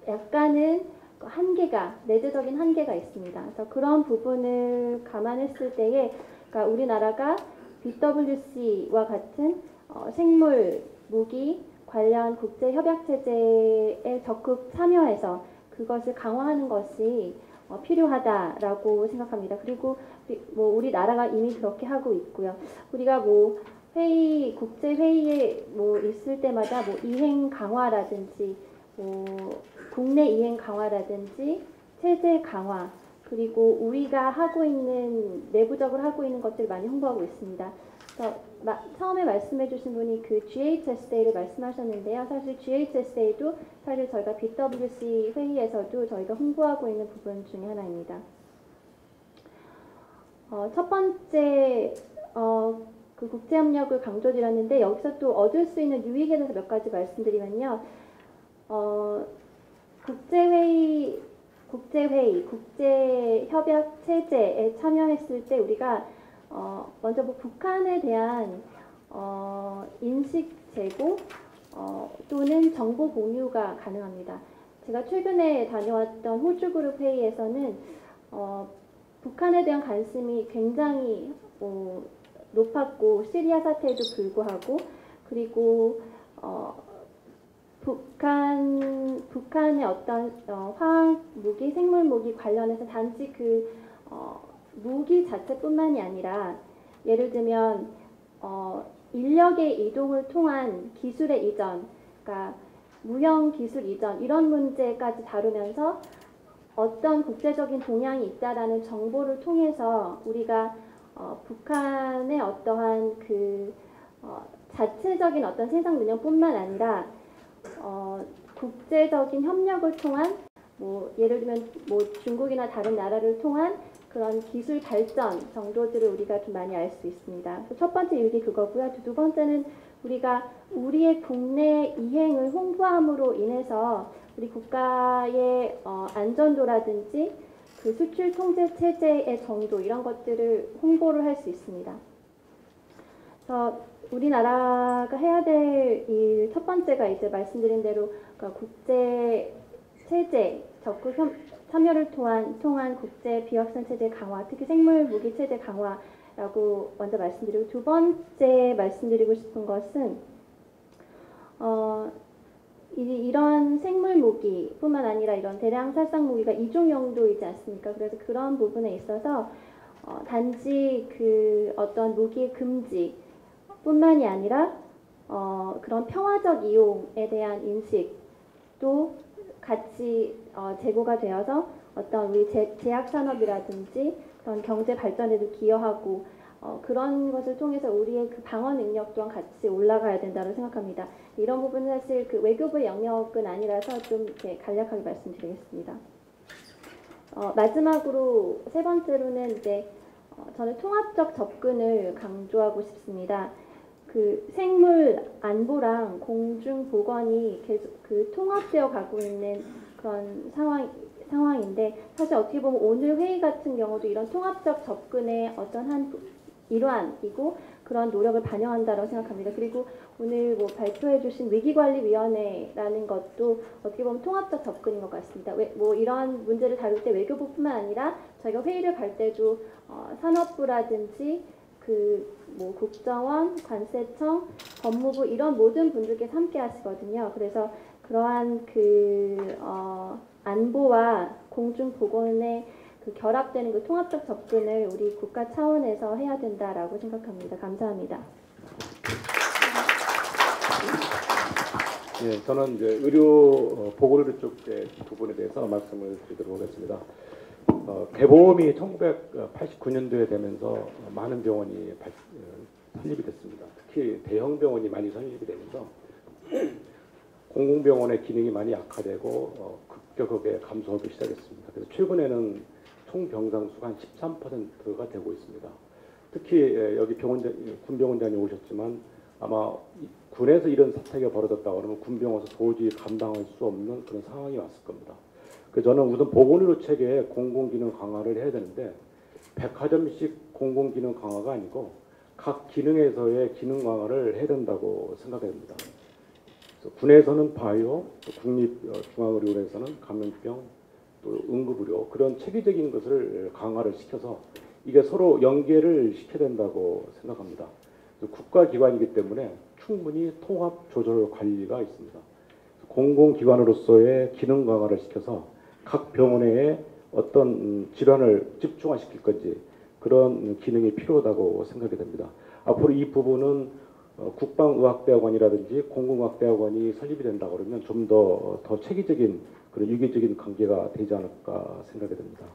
약간은 한계가 내재적인 한계가 있습니다. 그래서 그런 부분을 감안했을 때에 그러니까 우리나라가 BWC와 같은 어, 생물 무기 관련 국제 협약 체제에 적극 참여해서 그것을 강화하는 것이 어, 필요하다라고 생각합니다. 그리고 뭐 우리나라가 이미 그렇게 하고 있고요. 우리가 뭐 회의 국제 회의에 뭐 있을 때마다 뭐 이행 강화라든지 뭐 국내 이행 강화라든지 체제 강화 그리고 우리가 하고 있는 내부적으로 하고 있는 것들을 많이 홍보하고 있습니다. 그래서 마- 처음에 말씀해주신 분이 그 GHSA를 말씀하셨는데요. 사실 GHSA도 사실 저희가 BWC 회의에서도 저희가 홍보하고 있는 부분 중에 하나입니다. 어, 첫 번째 어, 그 국제협력을 강조드렸는데 여기서 또 얻을 수 있는 유익에 대해서 몇 가지 말씀드리면요. 어, 국제회의, 국제회의, 국제협약 체제에 참여했을 때 우리가 어, 먼저 뭐 북한에 대한 어, 인식 제공 어, 또는 정보 공유가 가능합니다. 제가 최근에 다녀왔던 호주 그룹 회의에서는 어, 북한에 대한 관심이 굉장히 어, 높았고 시리아 사태에도 불구하고 그리고 어, 북한 북한의 어떤 어, 화학 무기, 생물 무기 관련해서 단지 그 어, 무기 자체뿐만이 아니라 예를 들면 어, 인력의 이동을 통한 기술의 이전, 그러니까 무형 기술 이전 이런 문제까지 다루면서 어떤 국제적인 동향이 있다라는 정보를 통해서 우리가 어, 북한의 어떠한 그 어, 자체적인 어떤 생산 능력뿐만 아니라 어, 국제적인 협력을 통한 뭐 예를 들면 뭐 중국이나 다른 나라를 통한 그런 기술 발전 정도들을 우리가 좀 많이 알 수 있습니다. 첫 번째 유익이 그거고요. 두 번째는 우리가 우리의 국내 이행을 홍보함으로 인해서 우리 국가의 어, 안전도라든지 그 수출 통제 체제의 정도 이런 것들을 홍보를 할 수 있습니다. 그래서 우리나라가 해야 될 일 첫 번째가 이제 말씀드린 대로 그러니까 국제 체제 적극 협, 참여를 통한 통한 국제 비확산 체제 강화, 특히 생물 무기 체제 강화라고 먼저 말씀드리고 두 번째 말씀드리고 싶은 것은 어, 이, 이런 생물 무기뿐만 아니라 이런 대량 살상 무기가 이중 용도이지 않습니까? 그래서 그런 부분에 있어서 어, 단지 그 어떤 무기 금지 뿐만이 아니라 어, 그런 평화적 이용에 대한 인식도 같이 어, 제고가 되어서 어떤 우리 제, 제약 산업이라든지 그런 경제 발전에도 기여하고 어, 그런 것을 통해서 우리의 그 방어 능력 또한 같이 올라가야 된다고 생각합니다. 이런 부분은 사실 그 외교부의 영역은 아니라서 좀 이렇게 간략하게 말씀드리겠습니다. 어, 마지막으로 세 번째로는 이제 어, 저는 통합적 접근을 강조하고 싶습니다. 그 생물 안보랑 공중 보건이 계속 그 통합되어 가고 있는 그런 상황 상황인데 사실 어떻게 보면 오늘 회의 같은 경우도 이런 통합적 접근의 어떤 한 일환이고 그런 노력을 반영한다고 생각합니다. 그리고 오늘 뭐 발표해주신 위기관리위원회라는 것도 어떻게 보면 통합적 접근인 것 같습니다. 왜, 뭐 이런 문제를 다룰 때 외교부뿐만 아니라 저희가 회의를 갈 때도 어, 산업부라든지 그 뭐 국정원, 관세청, 법무부 이런 모든 분들께서 함께 하시거든요. 그래서 그러한 그 어, 안보와 공중 보건의 그 결합되는 그 통합적 접근을 우리 국가 차원에서 해야 된다라고 생각합니다. 감사합니다. 예, 저는 이제 의료 어, 보건의료 쪽의 부분에 대해서 말씀을 드리도록 하겠습니다. 어, 개보험이 1989년도에 되면서 어, 많은 병원이 발, 어, 설립이 됐습니다. 특히 대형 병원이 많이 설립이 되면서 공공병원의 기능이 많이 약화되고 어, 급격하게 감소하기 시작했습니다. 그래서 최근에는 총 병상 수가 한 13%가 되고 있습니다. 특히 예, 여기 병원장, 군병원장님 오셨지만 아마 이- 군에서 이런 사태가 벌어졌다 그러면 군병원에서 도저히 감당할 수 없는 그런 상황이 왔을 겁니다. 그 저는 우선 보건의료 체계의 공공기능 강화를 해야 되는데 백화점식 공공기능 강화가 아니고 각 기능에서의 기능 강화를 해야 된다고 생각합니다. 군에서는 바이오, 또 국립중앙의료원에서는 감염병, 또 응급의료 그런 체계적인 것을 강화를 시켜서 이게 서로 연계를 시켜야 된다고 생각합니다. 국가기관이기 때문에 충분히 통합 조절 관리가 있습니다. 공공기관으로서의 기능 강화를 시켜서 각 병원에 어떤 음, 질환을 집중화시킬 건지 그런 기능이 필요하다고 생각이 됩니다. 앞으로 이 부분은 어, 국방의학대학원이라든지 공공의학대학원이 설립이 된다 그러면 좀 더 더 체계적인 그런 유기적인 관계가 되지 않을까 생각이 됩니다.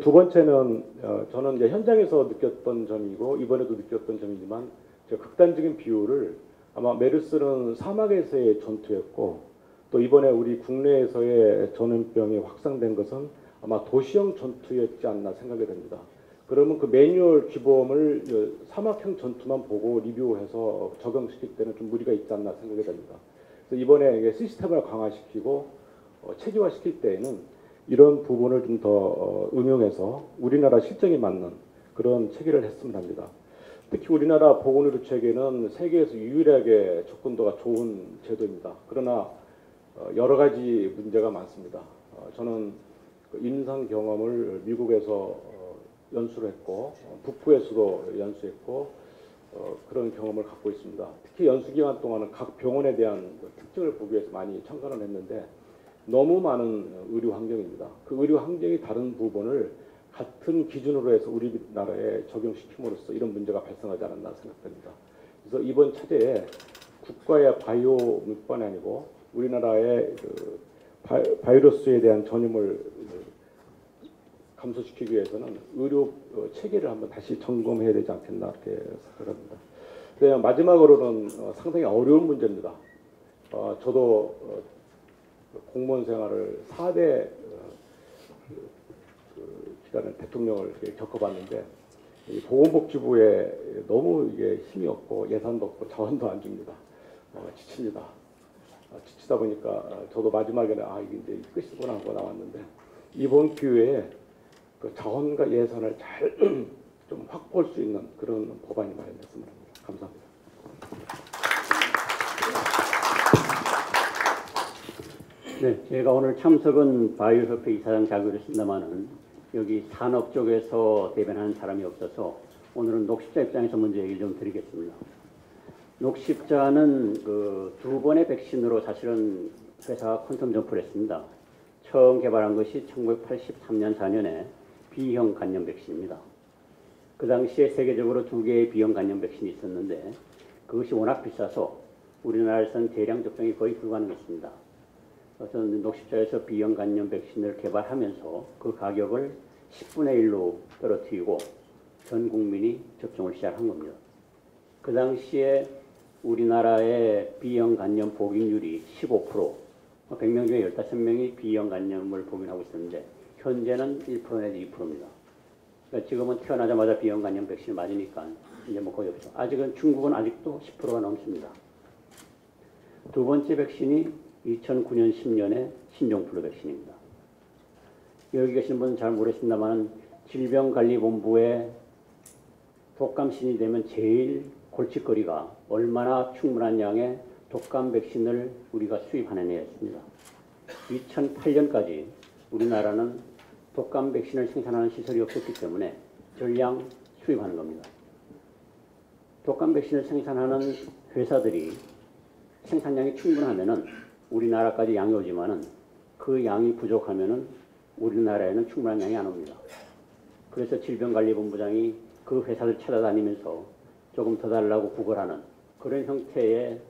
두 번째는 어, 저는 이제 현장에서 느꼈던 점이고 이번에도 느꼈던 점이지만 극단적인 비유를 아마 메르스는 사막에서의 전투였고 또 이번에 우리 국내에서의 전염병이 확산된 것은 아마 도시형 전투였지 않나 생각이 됩니다. 그러면 그 매뉴얼 기범을 어, 사막형 전투만 보고 리뷰해서 적용시킬 때는 좀 무리가 있지 않나 생각이 됩니다. 그래서 이번에 시스템을 강화시키고 어, 체계화시킬 때에는 이런 부분을 좀 더 응용해서 우리나라 실정에 맞는 그런 체계를 했으면 합니다. 특히 우리나라 보건의료 체계는 세계에서 유일하게 접근도가 좋은 제도입니다. 그러나 어, 여러 가지 문제가 많습니다. 어, 저는 그 임상 경험을 미국에서 어, 연수를 했고 어, 북부에서도 연수했고 어, 그런 경험을 갖고 있습니다. 특히 연수 기간 동안은 각 병원에 대한 그 특징을 보기 위해서 많이 참관을 했는데 너무 많은 의료 환경입니다. 그 의료 환경이 다른 부분을 같은 기준으로 해서 우리나라에 적용시킴으로써 이런 문제가 발생하지 않았나 생각됩니다. 그래서 이번 차제에 국가의 바이오뿐만이 아니고 우리나라의 그 바, 바이러스에 대한 전염을 감소시키기 위해서는 의료 어, 체계를 한번 다시 점검해야 되지 않겠나 이렇게 생각합니다. 네, 마지막으로는 어, 상당히 어려운 문제입니다. 어, 저도 어, 공무원 생활을 4대 어, 그, 그 기간을 대통령을 겪어봤는데 이 보건복지부에 너무 이게 힘이 없고 예산도 없고 자원도 안 줍니다. 어, 지칩니다. 어, 지치다 보니까 어, 저도 마지막에는 아 이게 이제 끝이구나 하고 나왔는데 이번 기회에 그 자원과 예산을 잘 좀 확보할 수 있는 그런 법안이 마련됐으면 합니다. 감사합니다. 네, 제가 오늘 참석은 바이오협회 이사장 자격을 했습니다만은 여기 산업 쪽에서 대변하는 사람이 없어서 오늘은 녹십자 입장에서 먼저 얘기를 좀 드리겠습니다. 녹십자는 그 두 번의 백신으로 사실은 회사가 퀀텀 점프를 했습니다. 처음 개발한 것이 1983년 4년에 B형 간염 백신입니다. 그 당시에 세계적으로 두 개의 B형 간염 백신이 있었는데 그것이 워낙 비싸서 우리나라에서는 대량 접종이 거의 불가능했습니다. 그래서 녹십자에서 B형 간염 백신을 개발하면서 그 가격을 10분의 1로 떨어뜨리고 전 국민이 접종을 시작한 겁니다. 그 당시에 우리나라의 B형 간염 복용률이 15%, 100명 중에 15명이 B형 간염을 복용하고 있었는데 현재는 1% 내지 2%입니다. 그러니까 지금은 태어나자마자 B형 간염 백신을 맞으니까 이제 뭐 거의 없죠. 아직은 중국은 아직도 10%가 넘습니다. 두 번째 백신이 2009년 10년에 신종플루 백신입니다. 여기 계신 분은 잘 모르겠습니다만 질병관리본부의 독감신이 되면 제일 골칫거리가 얼마나 충분한 양의 독감 백신을 우리가 수입하느냐였습니다. 2008년까지 우리나라는 독감 백신을 생산하는 시설이 없었기 때문에 전량 수입하는 겁니다. 독감 백신을 생산하는 회사들이 생산량이 충분하면은 우리나라까지 양이 오지만은 그 양이 부족하면은 우리나라에는 충분한 양이 안 옵니다. 그래서 질병관리본부장이 그 회사를 찾아다니면서 조금 더 달라고 구걸하는 그런 형태의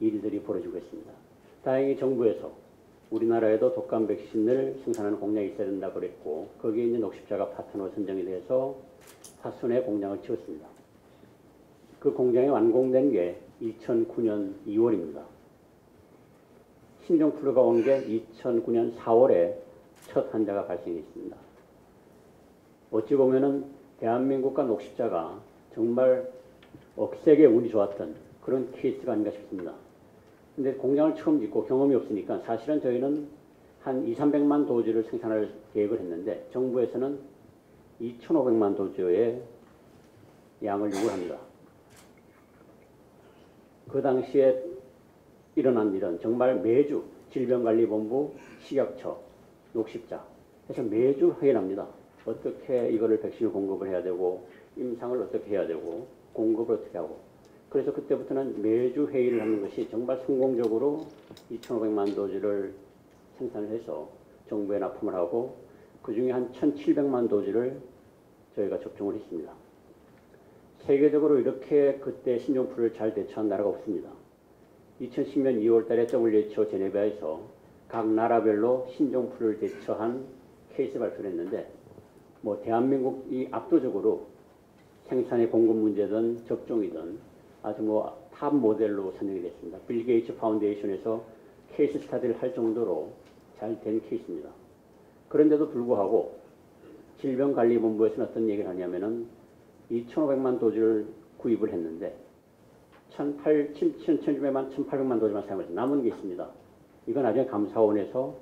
일들이 벌어지고 있습니다. 다행히 정부에서 우리나라에도 독감 백신을 생산하는 공장이 있어야 된다 그랬고 거기에 이제 녹십자가 파트너 선정이 돼서 파손의 공장을 지었습니다. 그 공장이 완공된 게 2009년 2월입니다. 신종플루가 온 게 2009년 4월에 첫 환자가 발생했습니다. 어찌 보면은 대한민국과 녹십자가 정말 억세게 운이 좋았던 그런 케이스가 아닌가 싶습니다. 근데 공장을 처음 짓고 경험이 없으니까 사실은 저희는 한 2, 300만 도주를 생산할 계획을 했는데 정부에서는 2,500만 도주의 양을 요구합니다. 그 당시에 일어난 일은 정말 매주 질병관리본부, 식약처, 녹십자 해서 매주 회의합니다. 어떻게 이거를 백신을 공급을 해야 되고 임상을 어떻게 해야 되고 공급을 어떻게 하고 그래서 그때부터는 매주 회의를 하는 것이 정말 성공적으로 2,500만 도즈를 생산을 해서 정부에 납품을 하고 그 중에 한 1,700만 도즈를 저희가 접종을 했습니다. 세계적으로 이렇게 그때 신종플루를 잘 대처한 나라가 없습니다. 2010년 2월 달에 WHO 제네바에서 각 나라별로 신종플루를 대처한 케이스 발표를 했는데 뭐 대한민국이 압도적으로 생산의 공급 문제든 접종이든 아주 뭐 top 모델로 선정이 됐습니다. 빌 게이츠 Foundation에서 case study를 할 정도로 잘 된 케이스입니다. 그런데도 불구하고 질병관리본부에서는 어떤 얘기를 하냐면은 2,500만 dose를 구입을 했는데 1,800만, 1,800만 도즈만 사용해서 남은 게 있습니다. 이건 나중에 감사원에서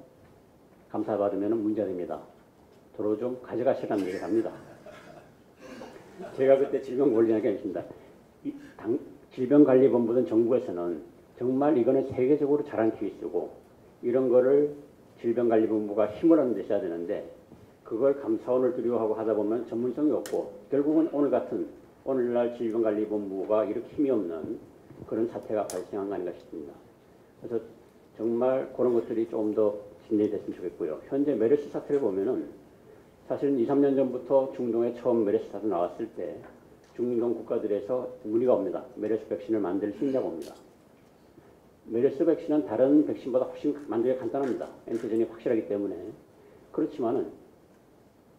감사받으면 문제가 됩니다. 도로 좀 가져가시라는 얘기를 합니다. 제가 그때 질병관리학이 있습니다. 이 당, 질병관리본부든 정부에서는 정말 이거는 세계적으로 잘한 케이스고 이런 거를 질병관리본부가 힘을 얻는 데 써야 되는데 그걸 감사원을 두려워하고 하다 보면 전문성이 없고 결국은 오늘 같은 오늘날 질병관리본부가 이렇게 힘이 없는 그런 사태가 발생한 거 아닌가 싶습니다. 그래서 정말 그런 것들이 조금 더 진행이 됐으면 좋겠고요. 현재 메르스 사태를 보면은 사실은 2, 3년 전부터 중동에 처음 메르스 사태 나왔을 때 중동 국가들에서 문의가 옵니다. 메르스 백신을 만들 수 있냐고 옵니다. 메르스 백신은 다른 백신보다 훨씬 만들기 간단합니다. antigen이 확실하기 때문에. 그렇지만은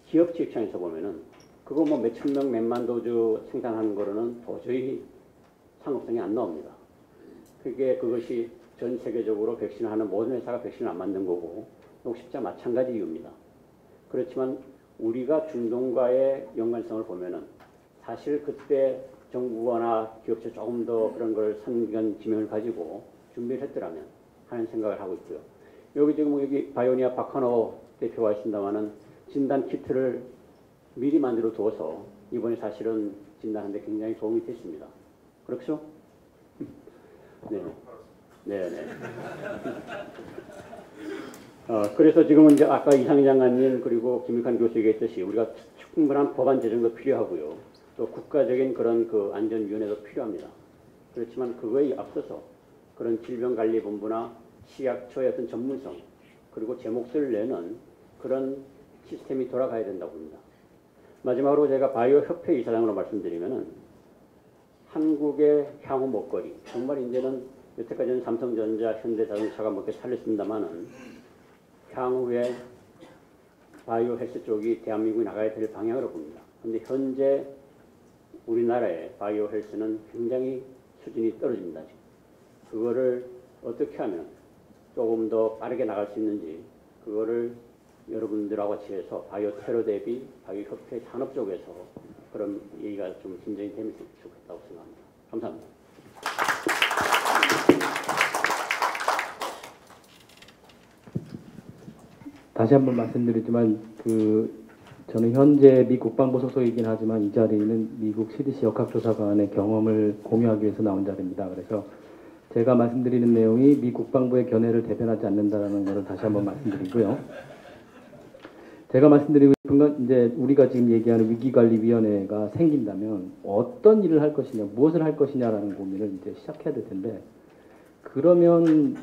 기업체 입장에서 보면은 그거 뭐 몇천 명, 몇만 도주 생산하는 거로는 도저히 상업성이 안 나옵니다. 그게 그것이 전 세계적으로 백신을 하는 모든 회사가 백신을 안 만든 거고 녹십자 마찬가지 이유입니다. 그렇지만 우리가 중동과의 연관성을 보면은 사실 그때 정부나 기업체 조금 더 그런 걸 선견 지명을 가지고 준비를 했더라면 하는 생각을 하고 있고요. 여기 지금 여기 바이오니아 박하노 대표가 있습니다만은 진단 키트를 미리 만들어 두어서 이번에 사실은 진단하는데 굉장히 도움이 됐습니다. 그렇죠? 네. 네, 네. 어, 그래서 지금은 이제 아까 이상희 장관님 그리고 김익환 교수 얘기했듯이 우리가 충분한 법안 제정도 필요하고요. 또 국가적인 그런 그 안전위원회도 필요합니다. 그렇지만 그거에 앞서서 그런 질병관리본부나 식약처의 어떤 전문성 그리고 제 몫을 내는 그런 시스템이 돌아가야 된다고 봅니다. 마지막으로 제가 바이오 협회 이사장으로 말씀드리면은 한국의 향후 먹거리 정말 이제는 여태까지는 삼성전자, 현대자동차가 먹게 살렸습니다만은 향후에 바이오 헬스 쪽이 대한민국이 나가야 될 방향으로 봅니다. 그런데 현재 우리나라의 바이오 헬스는 굉장히 수준이 떨어집니다. 그거를 어떻게 하면 조금 더 빠르게 나갈 수 있는지 그거를 여러분들하고 같이 해서 바이오 테러 대비 바이오 협회 산업 쪽에서 그런 얘기가 좀 진전이 되면 좋겠다고 생각합니다. 감사합니다. 다시 한번 말씀드리지만 그 저는 현재 미 국방부 소속이긴 하지만 이 자리는 미국 CDC 역학조사관의 경험을 공유하기 위해서 나온 자리입니다. 그래서 제가 말씀드리는 내용이 미 국방부의 견해를 대변하지 않는다는 것을 다시 한번 말씀드리고요. 제가 말씀드리고 싶은 건 이제 우리가 지금 얘기하는 위기관리위원회가 생긴다면 어떤 일을 할 것이냐, 무엇을 할 것이냐라는 고민을 이제 시작해야 될 텐데 그러면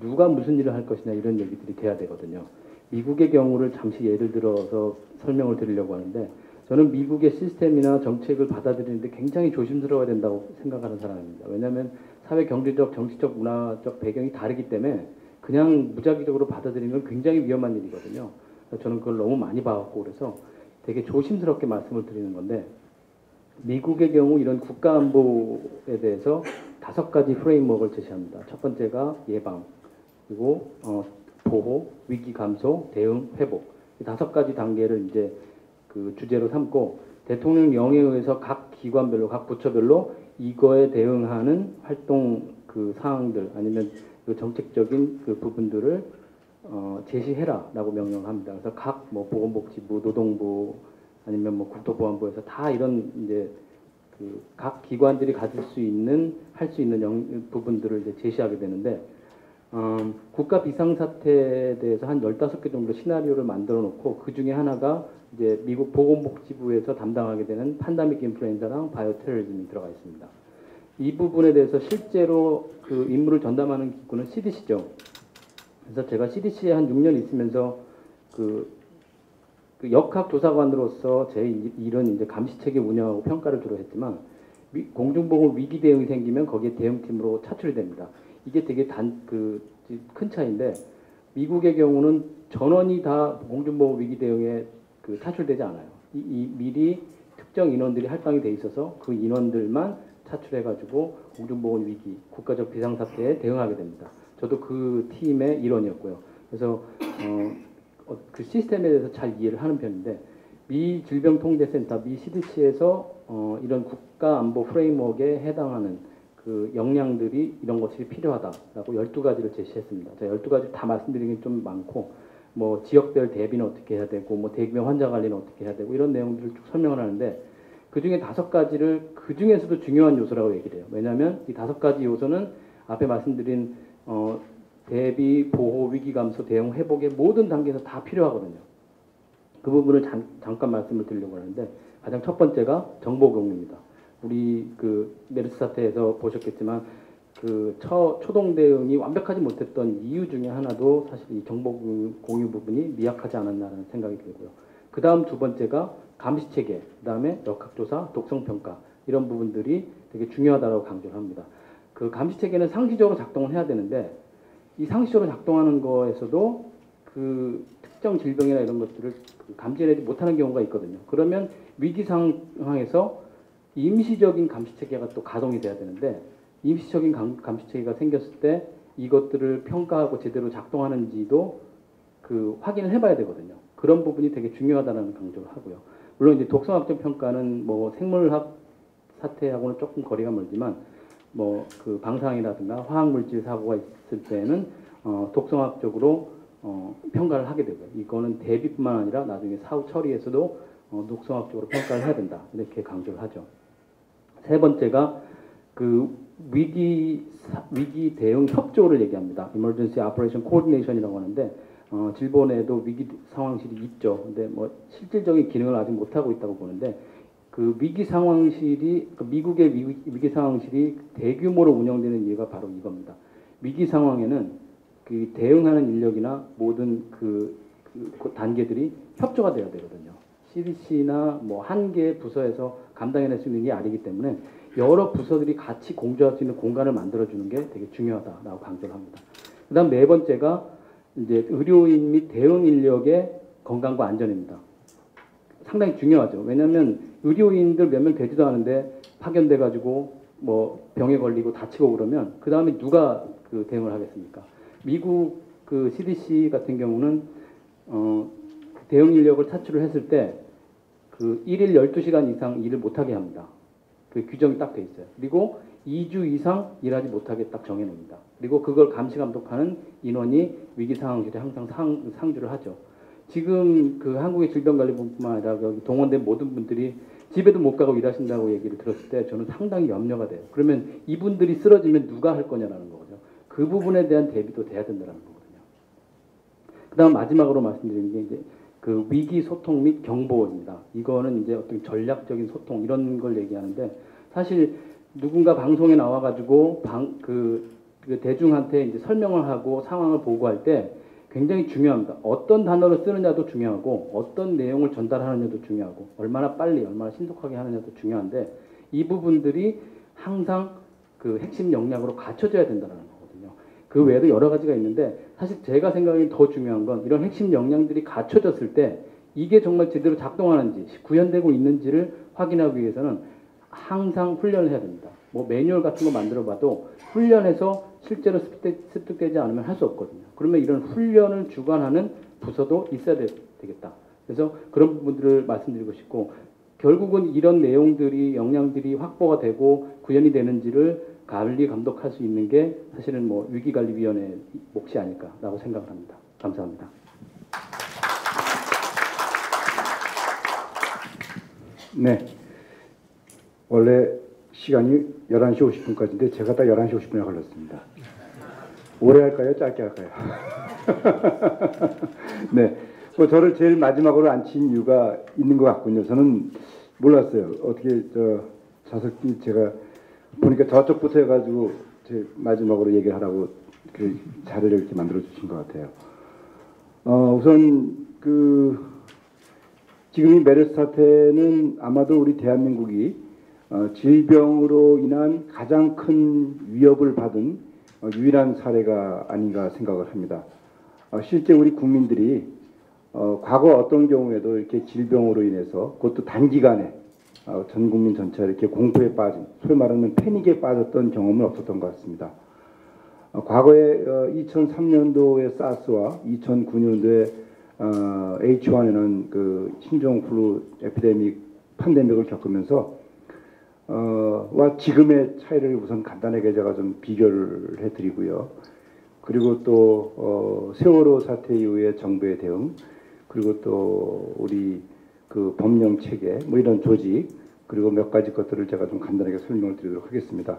누가 무슨 일을 할 것이냐 이런 얘기들이 돼야 되거든요. 미국의 경우를 잠시 예를 들어서 설명을 드리려고 하는데 저는 미국의 시스템이나 정책을 받아들이는데 굉장히 조심스러워야 된다고 생각하는 사람입니다. 왜냐하면 사회 경제적, 정치적, 문화적 배경이 다르기 때문에 그냥 무작위적으로 받아들이는 건 굉장히 위험한 일이거든요. 저는 그걸 너무 많이 봐왔고 그래서 되게 조심스럽게 말씀을 드리는 건데 미국의 경우 이런 국가안보에 대해서 다섯 가지 프레임워크를 제시합니다. 첫 번째가 예방, 그리고 어, 보호, 위기 감소, 대응, 회복 이 다섯 가지 단계를 이제 그 주제로 삼고 대통령령에 의해서 각 기관별로 각 부처별로 이거에 대응하는 활동 그 사항들 아니면 그 정책적인 그 부분들을 어, 제시해라라고 명령합니다. 그래서 각 뭐 보건복지부, 노동부 아니면 뭐 국토보안부에서 다 이런 이제 그 각 기관들이 가질 수 있는 할 수 있는 영, 부분들을 이제 제시하게 되는데 음, 국가 비상사태에 대해서 한 15개 정도 시나리오를 만들어 놓고 그 중에 하나가 이제 미국 보건복지부에서 담당하게 되는 판다믹 인플루엔자랑 바이오 테러리즘이 들어가 있습니다. 이 부분에 대해서 실제로 그 임무를 전담하는 기구는 CDC죠. 그래서 제가 CDC에 한 6년 있으면서 그, 그 역학 조사관으로서 제 일- 일은 이제 감시 체계 운영하고 평가를 주로 했지만 위- 공중보건 위기 대응이 생기면 거기에 대응팀으로 차출이 됩니다. 이게 되게 단 그 큰 차이인데 미국의 경우는 전원이 다 공중보건 위기 대응에 그 차출되지 않아요. 이, 이 미리 특정 인원들이 할당이 돼 있어서 그 인원들만 차출해가지고 공중보건 위기, 국가적 비상사태에 대응하게 됩니다. 저도 그 팀의 일원이었고요. 그래서 어, 어, 그 시스템에 대해서 잘 이해를 하는 편인데 미 질병통제센터, 미 CDC에서 어, 이런 국가 안보 프레임워크에 해당하는 그 역량들이 이런 것이 필요하다라고 12가지를 제시했습니다. 제가 12가지 다 말씀드리긴 좀 많고 뭐 지역별 대비는 어떻게 해야 되고 뭐 대규모 환자 관리는 어떻게 해야 되고 이런 내용들을 쭉 설명을 하는데 그 중에 다섯 가지를 그 중에서도 중요한 요소라고 얘기를 해요. 왜냐하면 이 다섯 가지 요소는 앞에 말씀드린 어, 대비, 보호, 위기 감소, 대응, 회복의 모든 단계에서 다 필요하거든요. 그 부분을 잠, 잠깐 말씀을 드리려고 하는데 가장 첫 번째가 정보 공유입니다. 우리 그 메르스 사태에서 보셨겠지만 그 처, 초동 대응이 완벽하지 못했던 이유 중에 하나도 사실 이 정보 공유, 부분이 미약하지 않았나라는 생각이 들고요. 그 다음 두 번째가 감시 체계, 그 다음에 역학조사, 독성 평가 이런 부분들이 되게 중요하다고 강조를 합니다. 그 감시 체계는 상시적으로 작동을 해야 되는데 이 상시적으로 작동하는 거에서도 그 특정 질병이나 이런 것들을 그 감지하지 못하는 경우가 있거든요. 그러면 위기 상황에서 임시적인 감시 체계가 또 가동이 돼야 되는데 임시적인 감, 감시 체계가 생겼을 때 이것들을 평가하고 제대로 작동하는지도 그 확인을 해봐야 되거든요. 그런 부분이 되게 중요하다는 강조를 하고요. 물론 이제 독성학적 평가는 뭐 생물학 사태하고는 조금 거리가 멀지만 뭐 그 방사능이라든가 화학물질 사고가 있을 때는 어, 독성학적으로 어, 평가를 하게 되고요. 이거는 대비뿐만 아니라 나중에 사후 처리에서도 어, 독성학적으로 평가를 해야 된다 이렇게 강조를 하죠. 세 번째가 그 위기 사- 위기 대응 협조를 얘기합니다. Emergency Operation Coordination이라고 하는데 어, 질본에도 위기 상황실이 있죠. 근데 뭐 실질적인 기능을 아직 못 하고 있다고 보는데 그 위기 상황실이 그 미국의 위기, 위기 상황실이 대규모로 운영되는 이유가 바로 이겁니다. 위기 상황에는 그 대응하는 인력이나 모든 그, 그- 그 단계들이 협조가 돼야 되거든요. CDC나 뭐 한 개의 부서에서 감당해낼 수 있는 게 아니기 때문에 여러 부서들이 같이 공조할 수 있는 공간을 만들어주는 게 되게 중요하다라고 강조를 합니다. 그 다음 네 번째가 이제 의료인 및 대응 인력의 건강과 안전입니다. 상당히 중요하죠. 왜냐하면 의료인들 몇 명 되지도 않은데 파견돼 가지고 뭐 병에 걸리고 다치고 그러면 그 다음에 누가 그 대응을 하겠습니까? 미국 그 CDC 같은 경우는 어, 그 대응 인력을 차출을 했을 때 그 1일 12시간 이상 일을 못하게 합니다. 그 규정이 딱 돼 있어요. 그리고 2주 이상 일하지 못하게 딱 정해놓습니다. 그리고 그걸 감시 감독하는 인원이 위기 상황실에 항상 상, 상주를 하죠. 지금 그 한국의 질병관리본뿐만 아니라 동원된 모든 분들이 집에도 못 가고 일하신다고 얘기를 들었을 때 저는 상당히 염려가 돼요. 그러면 이분들이 쓰러지면 누가 할 거냐라는 거거든요. 그 부분에 대한 대비도 돼야 된다는 거거든요. 그 다음 마지막으로 말씀드리는 게 이제 그 위기 소통 및 경보입니다. 이거는 이제 어떤 전략적인 소통 이런 걸 얘기하는데 사실 누군가 방송에 나와가지고 방, 그, 그 대중한테 이제 설명을 하고 상황을 보고할 때 굉장히 중요합니다. 어떤 단어를 쓰느냐도 중요하고 어떤 내용을 전달하느냐도 중요하고 얼마나 빨리 얼마나 신속하게 하느냐도 중요한데 이 부분들이 항상 그 핵심 역량으로 갖춰져야 된다는 거거든요. 그 외에도 여러 가지가 있는데 사실 제가 생각하기엔 더 중요한 건 이런 핵심 역량들이 갖춰졌을 때 이게 정말 제대로 작동하는지 구현되고 있는지를 확인하기 위해서는 항상 훈련을 해야 됩니다. 뭐 매뉴얼 같은 거 만들어 봐도 훈련해서 실제로 습득, 습득되지 않으면 할 수 없거든요. 그러면 이런 훈련을 주관하는 부서도 있어야 되, 겠다 그래서 그런 부분들을 말씀드리고 싶고 결국은 이런 내용들이 역량들이 확보가 되고 구현이 되는지를 관리 감독할 수 있는 게 사실은 뭐 위기관리위원회 몫이 아닐까라고 생각을 합니다. 감사합니다. 네. 원래 시간이 11시 50분까지인데 제가 딱 11시 50분에 걸렸습니다. 오래 할까요? 짧게 할까요? 네. 뭐 저를 제일 마지막으로 앉힌 이유가 있는 것 같군요. 저는 몰랐어요. 어떻게 저 좌석이 제가 보니까 저쪽부터 해가지고 제 마지막으로 얘기를 하라고 그 자리를 이렇게 만들어 주신 것 같아요. 어, 우선 그 지금 이 메르스 사태는 아마도 우리 대한민국이 어, 질병으로 인한 가장 큰 위협을 받은 어, 유일한 사례가 아닌가 생각을 합니다. 어, 실제 우리 국민들이 어, 과거 어떤 경우에도 이렇게 질병으로 인해서 그것도 단기간에 어, 전 국민 전체가 이렇게 공포에 빠진 소위 말하는 패닉에 빠졌던 경험은 없었던 것 같습니다. 어, 과거에 어, 2003년도의 사스와 2009년도에 어, H1N1 그 신종 플루 에피데믹 팬데믹을 겪으면서 어, 와 지금의 차이를 우선 간단하게 제가 좀 비교를 해드리고요. 그리고 또 어, 세월호 사태 이후의 정부의 대응, 그리고 또 우리 그 법령 체계, 뭐 이런 조직, 그리고 몇 가지 것들을 제가 좀 간단하게 설명을 드리도록 하겠습니다.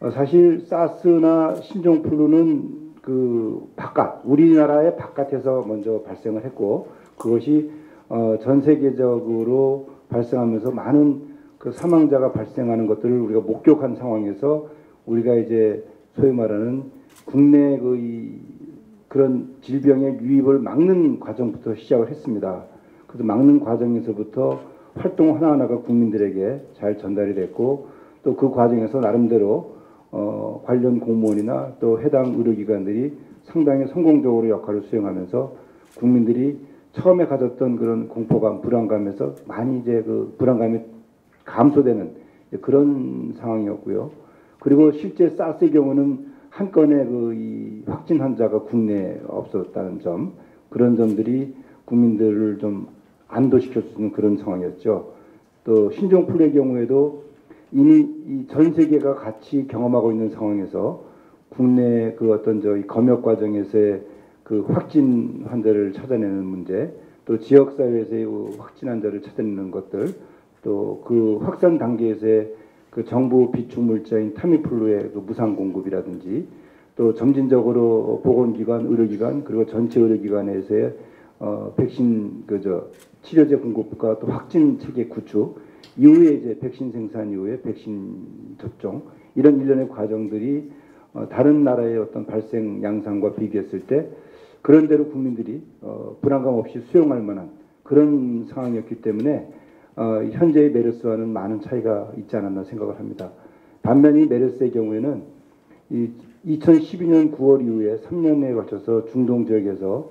어, 사실 사스나 신종플루는 그 바깥, 우리나라의 바깥에서 먼저 발생을 했고 그것이 어, 전 세계적으로 발생하면서 많은 그 사망자가 발생하는 것들을 우리가 목격한 상황에서 우리가 이제 소위 말하는 국내 의 그런 질병의 유입을 막는 과정부터 시작을 했습니다. 그래서 막는 과정에서부터 활동 하나하나가 국민들에게 잘 전달이 됐고 또 그 과정에서 나름대로 어, 관련 공무원이나 또 해당 의료기관들이 상당히 성공적으로 역할을 수행하면서 국민들이 처음에 가졌던 그런 공포감, 불안감에서 많이 이제 그 불안감이 감소되는 그런 상황이었고요. 그리고 실제 사스의 경우는 한 건의 그이 확진 환자가 국내에 없었다는 점, 그런 점들이 국민들을 좀 안도시켜 주는 그런 상황이었죠. 또 신종플루의 경우에도 이미 이전 세계가 같이 경험하고 있는 상황에서 국내 그 어떤 저이 검역 과정에서의 그 확진 환자를 찾아내는 문제, 또 지역 사회에서의 그 확진 환자를 찾아내는 것들, 또 그 확산 단계에서의 그 정부 비축 물자인 타미플루의 그 무상 공급이라든지, 또 점진적으로 보건기관, 의료기관 그리고 전체 의료기관에서의 어, 백신 그저 치료제 공급과 또 확진 체계 구축 이후에 이제 백신 생산 이후에 백신 접종 이런 일련의 과정들이 어, 다른 나라의 어떤 발생 양상과 비교했을 때 그런 대로 국민들이 어, 불안감 없이 수용할 만한 그런 상황이었기 때문에 어, 현재의 메르스와는 많은 차이가 있지 않았나 생각을 합니다. 반면에 메르스의 경우에는 이 2012년 9월 이후에 3년에 걸쳐서 중동 지역에서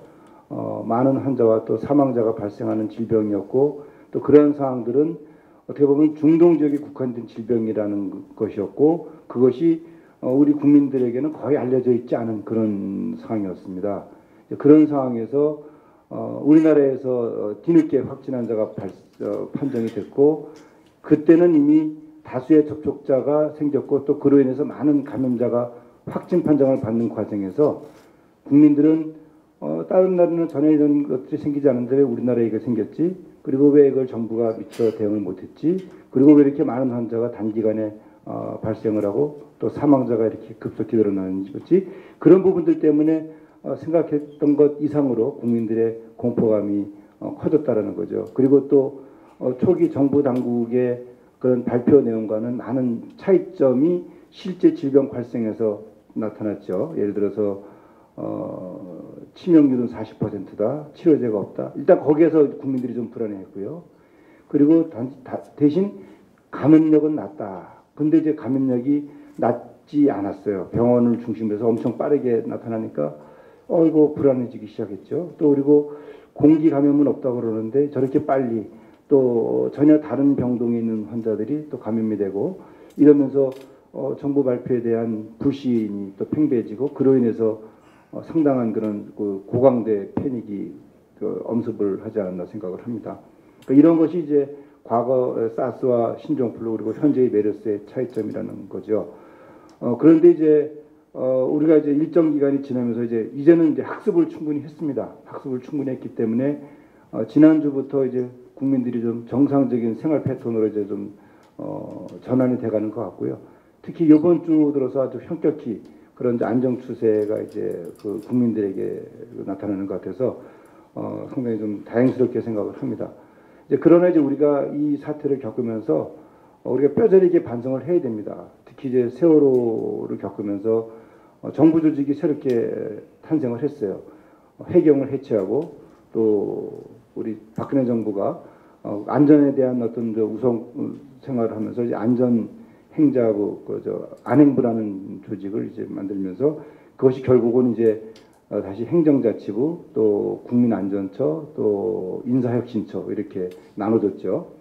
어, 많은 환자와 또 사망자가 발생하는 질병이었고 또 그런 상황들은 어떻게 보면 중동 지역에 국한된 질병이라는 것이었고 그것이 어, 우리 국민들에게는 거의 알려져 있지 않은 그런 상황이었습니다. 그런 상황에서 어, 우리나라에서 어, 뒤늦게 확진 환자가 발, 어, 판정이 됐고 그때는 이미 다수의 접촉자가 생겼고 또 그로 인해서 많은 감염자가 확진 판정을 받는 과정에서 국민들은 어, 다른 나라는 전혀 이런 것들이 생기지 않는데 왜 우리나라에 이게 생겼지? 그리고 왜 이걸 정부가 미처 대응을 못했지? 그리고 왜 이렇게 많은 환자가 단기간에 어, 발생을 하고 또 사망자가 이렇게 급속히 늘어나는지 그런 부분들 때문에 어, 생각했던 것 이상으로 국민들의 공포감이 어, 커졌다라는 거죠. 그리고 또 어, 초기 정부 당국의 그런 발표 내용과는 많은 차이점이 실제 질병 발생에서 나타났죠. 예를 들어서 어, 치명률은 40%다. 치료제가 없다. 일단 거기에서 국민들이 좀 불안해했고요. 그리고 단, 다, 대신 감염력은 낮다. 근데 이제 감염력이 낮지 않았어요. 병원을 중심으로 해서 엄청 빠르게 나타나니까 어이고 불안해지기 시작했죠. 또 그리고 공기 감염은 없다고 그러는데 저렇게 빨리 또 전혀 다른 병동에 있는 환자들이 또 감염이 되고 이러면서 어, 정부 발표에 대한 불신이 또 팽배해지고 그로 인해서 어, 상당한 그런 그 고강대 패닉이 그 엄습을 하지 않았나 생각을 합니다. 그러니까 이런 것이 이제 과거 사스와 신종플루 그리고 현재의 메르스의 차이점이라는 거죠. 어, 그런데 이제 어, 우리가 이제 일정 기간이 지나면서 이제 이제는 이제 학습을 충분히 했습니다. 학습을 충분히 했기 때문에 어, 지난주부터 이제 국민들이 좀 정상적인 생활 패턴으로 이제 좀 어, 전환이 돼가는 것 같고요. 특히 이번 주 들어서 아주 현격히 그런 안정 추세가 이제 그 국민들에게 나타나는 것 같아서 어, 상당히 좀 다행스럽게 생각을 합니다. 이제 그러나 이제 우리가 이 사태를 겪으면서 어, 우리가 뼈저리게 반성을 해야 됩니다. 특히 이제 세월호를 겪으면서 어, 정부 조직이 새롭게 탄생을 했어요. 어, 해경을 해체하고 또 우리 박근혜 정부가 어, 안전에 대한 어떤 저 우선 어, 생활을 하면서 이제 안전 행자부 그저 안행부라는 조직을 이제 만들면서 그것이 결국은 이제 어, 다시 행정자치부 또 국민안전처 또 인사혁신처 이렇게 나눠졌죠.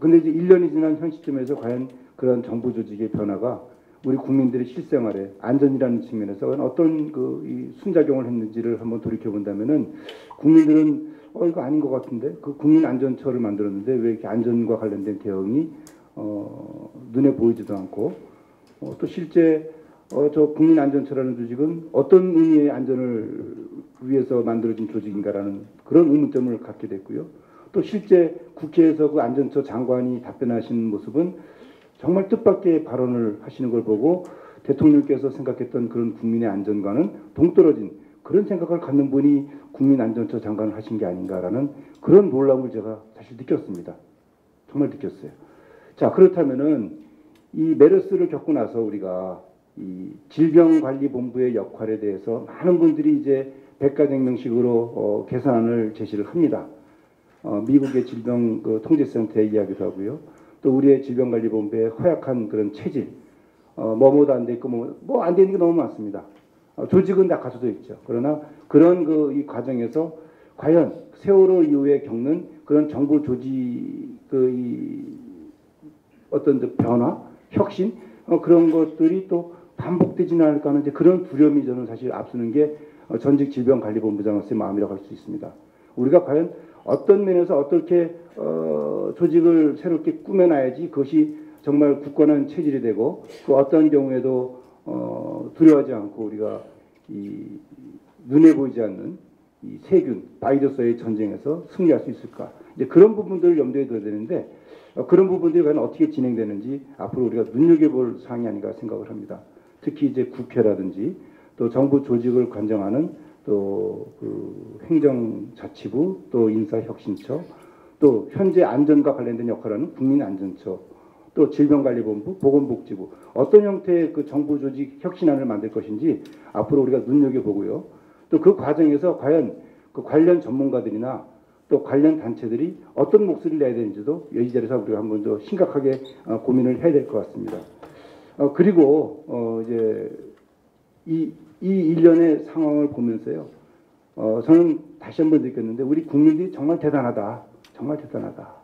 근데 이제 1년이 지난 현 시점에서 과연 그런 정부 조직의 변화가 우리 국민들의 실생활에 안전이라는 측면에서 어떤 그이 순작용을 했는지를 한번 돌이켜 본다면은 국민들은 어 이거 아닌 것 같은데 그 국민 안전처를 만들었는데 왜 이렇게 안전과 관련된 대응이 어 눈에 보이지도 않고 어, 또 실제 어, 저 국민안전처라는 조직은 어떤 의미의 안전을 위해서 만들어진 조직인가라는 그런 의문점을 갖게 됐고요. 또 실제 국회에서 그 안전처 장관이 답변하시는 모습은 정말 뜻밖의 발언을 하시는 걸 보고 대통령께서 생각했던 그런 국민의 안전과는 동떨어진 그런 생각을 갖는 분이 국민안전처 장관을 하신 게 아닌가라는 그런 놀라움을 제가 사실 느꼈습니다. 정말 느꼈어요. 자 그렇다면은 이 메르스를 겪고 나서 우리가 이 질병관리본부의 역할에 대해서 많은 분들이 이제 백과쟁명식으로 어, 계산을 제시를 합니다. 어, 미국의 질병 그 통제센터의 이야기도 하고요. 또 우리의 질병관리본부의 허약한 그런 체질, 어, 뭐뭐도 안 돼 있고 뭐안 되는 게 너무 많습니다. 어, 조직은 다 갖춰져 있죠. 그러나 그런 그 이 과정에서 과연 세월호 이후에 겪는 그런 정부 조직 그이 어떤 그 변화, 혁신 어, 그런 것들이 또 반복되지는 않을까 하는 이제 그런 두려움이 저는 사실 앞서는 게 어, 전직 질병관리본부장으로서의 마음이라고 할 수 있습니다. 우리가 과연 어떤 면에서 어떻게 어, 조직을 새롭게 꾸며놔야지 그것이 정말 굳건한 체질이 되고 그 어떤 경우에도 어, 두려워하지 않고 우리가 이 눈에 보이지 않는 이 세균 바이러스의 전쟁에서 승리할 수 있을까? 이제 그런 부분들을 염두에 둬야 되는데 어, 그런 부분들이 과연 어떻게 진행되는지 앞으로 우리가 눈여겨볼 사항이 아닌가 생각을 합니다. 특히 이제 국회라든지 또 정부 조직을 관장하는 또 그 행정자치부 또 인사혁신처 또 현재 안전과 관련된 역할을 하는 국민안전처 또 질병관리본부 보건복지부 어떤 형태의 그 정부 조직 혁신안을 만들 것인지 앞으로 우리가 눈여겨보고요. 또 그 과정에서 과연 그 관련 전문가들이나 또 관련 단체들이 어떤 목소리를 내야 되는지도 이 자리에서 우리가 한번 더 심각하게 어, 고민을 해야 될 것 같습니다. 어, 그리고 어, 이제 이, 이 일련의 상황을 보면서요. 어, 저는 다시 한번 느꼈는데 우리 국민들이 정말 대단하다. 정말 대단하다.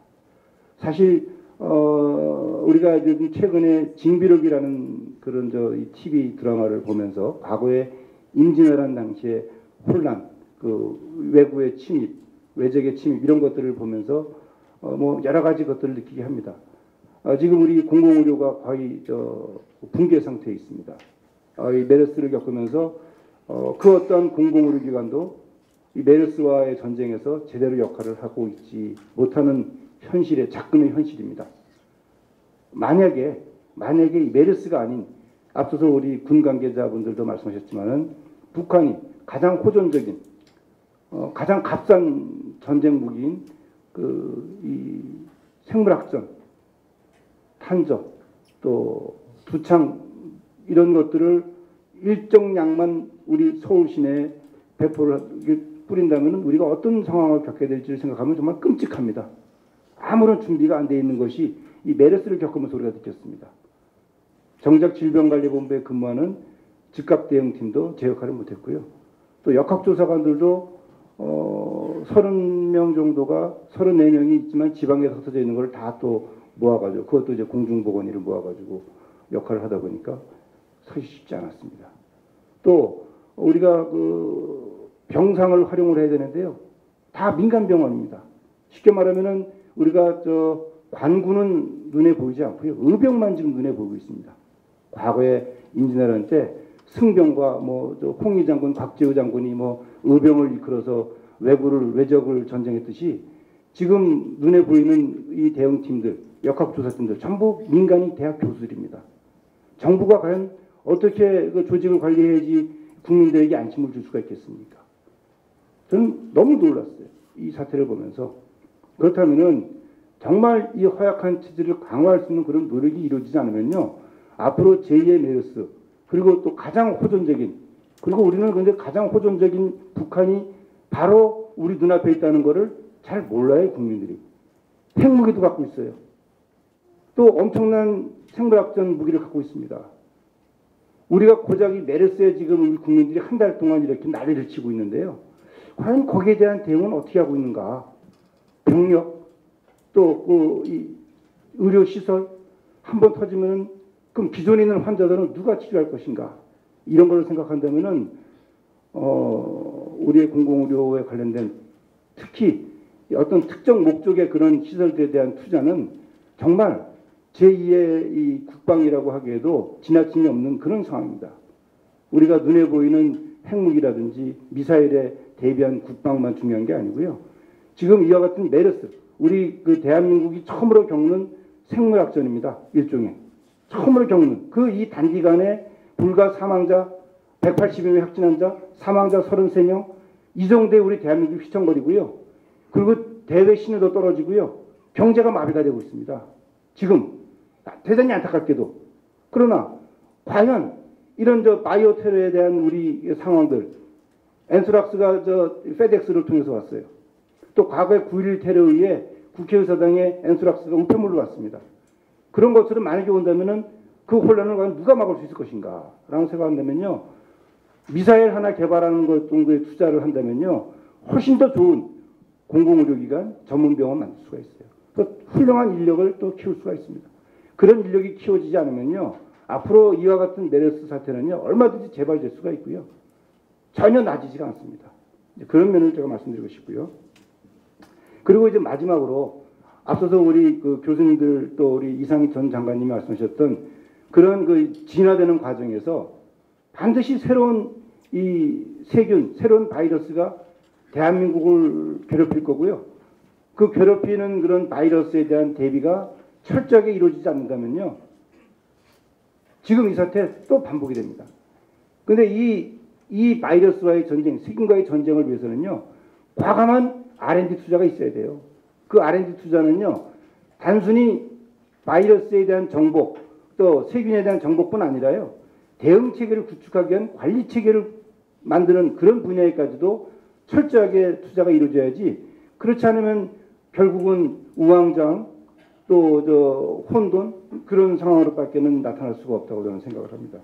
사실 어, 우리가 요즘 최근에 징비록이라는 그런 저 TV 드라마를 보면서 과거에 임진왜란 당시에 혼란, 그 외부의 침입, 외적의 침입 이런 것들을 보면서 어, 뭐 여러 가지 것들을 느끼게 합니다. 어, 지금 우리 공공의료가 거의 저 붕괴 상태에 있습니다. 어, 이 메르스를 겪으면서 어, 그 어떤 공공의료기관도 이 메르스와의 전쟁에서 제대로 역할을 하고 있지 못하는 현실의 작금의 현실입니다. 만약에 만약에 이 메르스가 아닌 앞서서 우리 군 관계자분들도 말씀하셨지만은 북한이 가장 호전적인 어, 가장 값싼 전쟁 무기인 그이 생물학전, 탄저, 또 두창 이런 것들을 일정량만 우리 서울 시내에 배포를 뿌린다면 우리가 어떤 상황을 겪게 될지를 생각하면 정말 끔찍합니다. 아무런 준비가 안 돼 있는 것이 이 메르스를 겪으면서 우리가 느꼈습니다. 정작 질병관리본부에 근무하는 즉각 대응팀도 제 역할을 못했고요. 또 역학조사관들도 어, 30명 정도가 34명이 있지만 지방에 흩어져 있는 걸 다 또 모아가지고 그것도 이제 공중보건의를 모아가지고 역할을 하다 보니까 사실 쉽지 않았습니다. 또 우리가 그 병상을 활용을 해야 되는데요. 다다 민간 병원입니다. 쉽게 말하면은 우리가 저 관구는 눈에 보이지 않고요. 의병만 지금 눈에 보이고 있습니다. 과거에 임진왜란 때 승병과 뭐저 홍위 장군, 곽재우 장군이 뭐 의병을 이끌어서 왜구를 외적을 전쟁했듯이 지금 눈에 보이는 이 대응팀들, 역학조사팀들 전부 민간인 대학 교수들입니다. 정부가 과연 어떻게 그 조직을 관리해야지 국민들에게 안심을 줄 수가 있겠습니까? 저는 너무 놀랐어요. 이 사태를 보면서. 그렇다면은 정말 이 허약한 체제를 강화할 수 있는 그런 노력이 이루어지지 않으면요. 앞으로 제2의 메르스 그리고 또 가장 호전적인 그리고 우리는 근데 가장 호전적인 북한이 바로 우리 눈앞에 있다는 것을 잘 몰라요 국민들이. 핵무기도 갖고 있어요. 또 엄청난 생물학전 무기를 갖고 있습니다. 우리가 고작 이 메르스에 지금 우리 국민들이 한 달 동안 이렇게 난리를 치고 있는데요. 과연 거기에 대한 대응은 어떻게 하고 있는가 병력 또 그 의료 시설 한 번 터지면 그럼 기존에 있는 환자들은 누가 치료할 것인가 이런 걸 생각한다면은 어 우리의 공공의료에 관련된 특히 어떤 특정 목적의 그런 시설들에 대한 투자는 정말 제2의 이 국방이라고 하기에도 지나침이 없는 그런 상황입니다. 우리가 눈에 보이는 핵무기라든지 미사일에 대비한 국방만 중요한 게 아니고요. 지금 이와 같은 메르스, 우리 그 대한민국이 처음으로 겪는 생물학전입니다. 일종의. 처음으로 겪는 그 이 단기간에 불과 사망자 180여 명 확진 환 자, 사망자 33명 이 정도에 우리 대한민국이 휘청거리고요. 그리고 대외 신뢰도 떨어지고요. 경제가 마비가 되고 있습니다. 지금 대단히 안타깝게도 그러나 과연 이런 저 바이오 테러에 대한 우리 상황들 anthrax가 저 페덱스를 통해서 왔어요. 또 과거에 9.11 테러에 의해 국회의사당에 anthrax가 우편물로 왔습니다. 그런 것들을 만약에 온다면은 그 혼란을 과연 누가 막을 수 있을 것인가? 라고 생각한다면요. 미사일 하나 개발하는 것 정도에 투자를 한다면요. 훨씬 더 좋은 공공의료기관, 전문병원 만들 수가 있어요. 또 훌륭한 인력을 또 키울 수가 있습니다. 그런 인력이 키워지지 않으면요. 앞으로 이와 같은 메르스 사태는요. 얼마든지 재발될 수가 있고요. 전혀 나아지지가 않습니다. 그런 면을 제가 말씀드리고 싶고요. 그리고 이제 마지막으로 앞서서 우리 그 교수님들 또 우리 이상희 전 장관님이 말씀하셨던 그런 그 진화되는 과정에서 반드시 새로운 이 세균, 새로운 바이러스가 대한민국을 괴롭힐 거고요. 그 괴롭히는 그런 바이러스에 대한 대비가 철저하게 이루어지지 않는다면요. 지금 이 사태 또 반복이 됩니다. 근데 이, 이 바이러스와의 전쟁, 세균과의 전쟁을 위해서는요. 과감한 R&D 투자가 있어야 돼요. 그 R&D 투자는요. 단순히 바이러스에 대한 정보, 또 세균에 대한 정보뿐 아니라요. 대응 체계를 구축하기 위한 관리 체계를 만드는 그런 분야에까지도 철저하게 투자가 이루어져야지 그렇지 않으면 결국은 우왕좌왕 또 저 혼돈 그런 상황으로밖에는 나타날 수가 없다고 저는 생각을 합니다.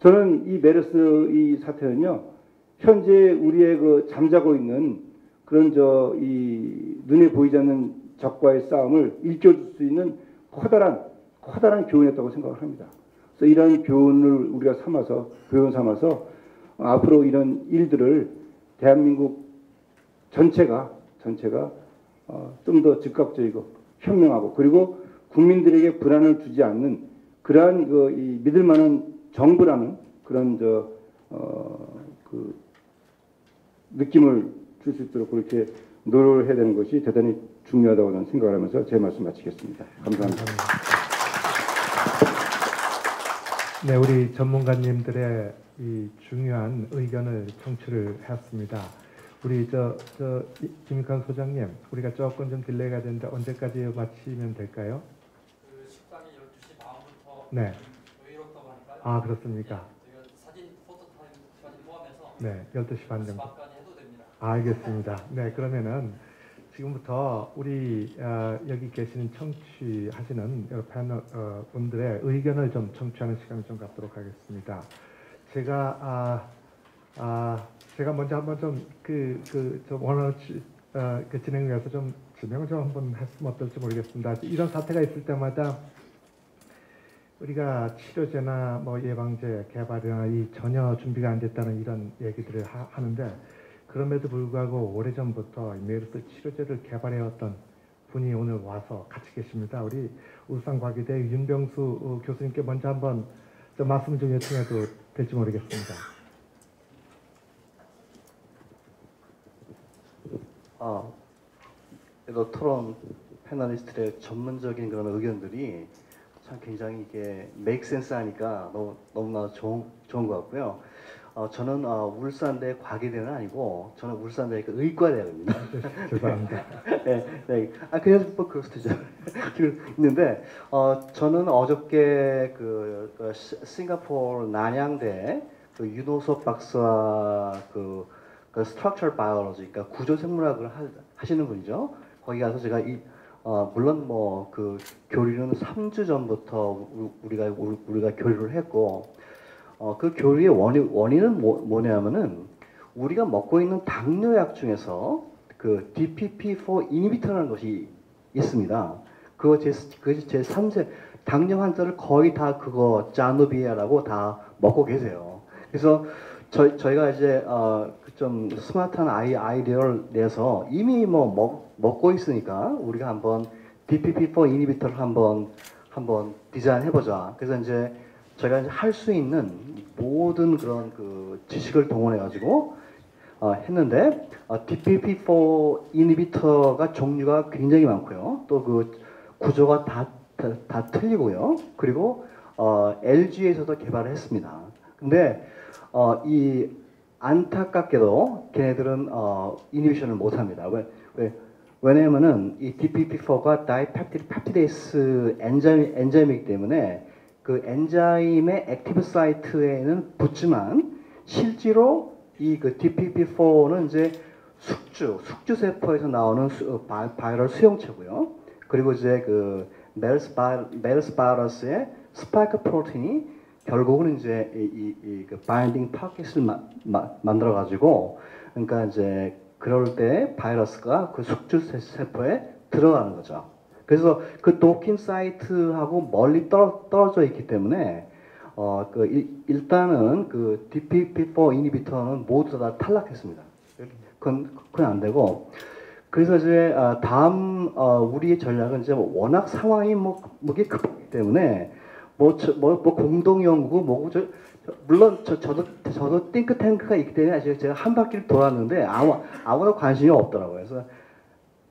저는 이 메르스 이 사태는요 현재 우리의 그 잠자고 있는 그런 저 이 눈에 보이지 않는 적과의 싸움을 일깨워줄 수 있는 커다란 커다란 교훈이었다고 생각을 합니다. 그래서 이런 교훈을 우리가 삼아서 교훈 삼아서 앞으로 이런 일들을 대한민국 전체가 전체가 어, 좀 더 즉각적이고 현명하고 그리고 국민들에게 불안을 주지 않는 그러한 그 이 믿을 만한 정부라는 그런 저 어, 그 느낌을 줄 수 있도록 그렇게 노력을 해야 되는 것이 대단히 중요하다고 저는 생각을 하면서 제 말씀 마치겠습니다. 감사합니다. 네, 우리 전문가님들의 이 중요한 의견을 청취를 했습니다. 우리 저, 저 김익환 소장님, 우리가 조금 좀 delay가 되는데 언제까지 마치면 될까요? 그 식당이 12시 반부터 네. 여유롭다고 하니까 아, 그렇습니까? 저희가 사진 포토 타임까지 포함해서 네, 12시 반 12시 정도. 알겠습니다. 네, 그러면은 지금부터 우리 어, 여기 계시는 청취하시는 패널 어, 분들의 의견을 좀 청취하는 시간을 좀 갖도록 하겠습니다. 제가 아, 아 제가 먼저 한번 좀그그좀 원어 어, 그 진행을 위해서 좀 지명을 좀 한번 했으면 어떨지 모르겠습니다. 이런 사태가 있을 때마다 우리가 치료제나 뭐 예방제 개발이나 이 전혀 준비가 안 됐다는 이런 얘기들을 하, 하는데 그럼에도 불구하고 오래전부터 이 메르스 치료제를 개발해왔던 분이 오늘 와서 같이 계십니다. 우리 울산과기대 윤병수 어, 교수님께 먼저 한번 좀 말씀 좀 요청해도 될지 모르겠습니다. 아, 그래도 토론 패널리스트의 전문적인 그런 의견들이 참 굉장히 이게 sense 하니까 너무, 너무나 좋은, 좋은 것 같고요. 어, 저는 어, 울산대 과기대는 아니고 저는 울산대 그 의과대학입니다. 죄송합니다. 네, 네. 아 그냥 뭐 그럴 수도. 있는데 어, 저는 어저께 그, 그 시- 싱가포르 난양대 그 윤호섭 박사와 그, 그 structure biology, 그러니까 구조 생물학을 하, 하시는 분이죠. 거기 가서 제가 이 어, 물론 뭐 그 교류는 3주 전부터 우- 우리가 우- 우리가 교류를 했고 어, 그 교류의 원인, 원인은 뭐, 뭐냐면은 우리가 먹고 있는 당뇨약 중에서 그 DPP4 이니비터라는 것이 있습니다. 그거 제, 그 전 세계 당뇨 환자를 거의 다 그거 Januvia라고 다 먹고 계세요. 그래서 저, 저희가 이제 어, 그좀 스마트한 아이, 아이디어를 내서 이미 뭐 먹, 먹고 있으니까 우리가 한번 DPP4 이니비터를 한번 한번 디자인 해보자. 그래서 이제 저희가 이제 할 수 있는 모든 그런 그 지식을 동원해 가지고 어, 했는데 어, DPP4 이니비터가 종류가 굉장히 많고요. 또 그 구조가 다, 다, 다 틀리고요. 그리고 어, LG에서도 개발을 했습니다. 근데 어, 이 안타깝게도 걔네들은 어, inhibition을 못합니다. 왜, 왜, 왜냐면은 이 DPP4가 dipeptide peptidase enzyme, enzyme이기 때문에 그 enzyme의 active site에는 붙지만 실제로 이 그 DPP4는 이제 숙주, 숙주 세포에서 나오는 수, 어, 바, 바이럴 수용체고요. 그리고 이제 그 메르스 바이러스의 spike protein이 결국은 이제 이 그 binding pocket을 마, 마, 만들어 가지고 그러니까 이제 그럴 때 바이러스가 그 숙주 세- 세포에 들어가는 거죠. 그래서 그 docking site하고 멀리 떨어, 떨어져 있기 때문에 어, 그 일, 일단은 그 DPP4 inhibitor는 모두 다 탈락했습니다. 그건 그건 안 되고 그래서 이제 아, 다음 어, 우리의 전략은 이제 뭐 워낙 상황이 뭐 뭐게 급하기 때문에 뭐, 저, 뭐, 뭐 공동 연구 뭐고 저, 저- 물론 저, 저도 저도 띵크탱크가 있기 때문에 제가 한 바퀴를 돌았는데 아무 아무나 관심이 없더라고요. 그래서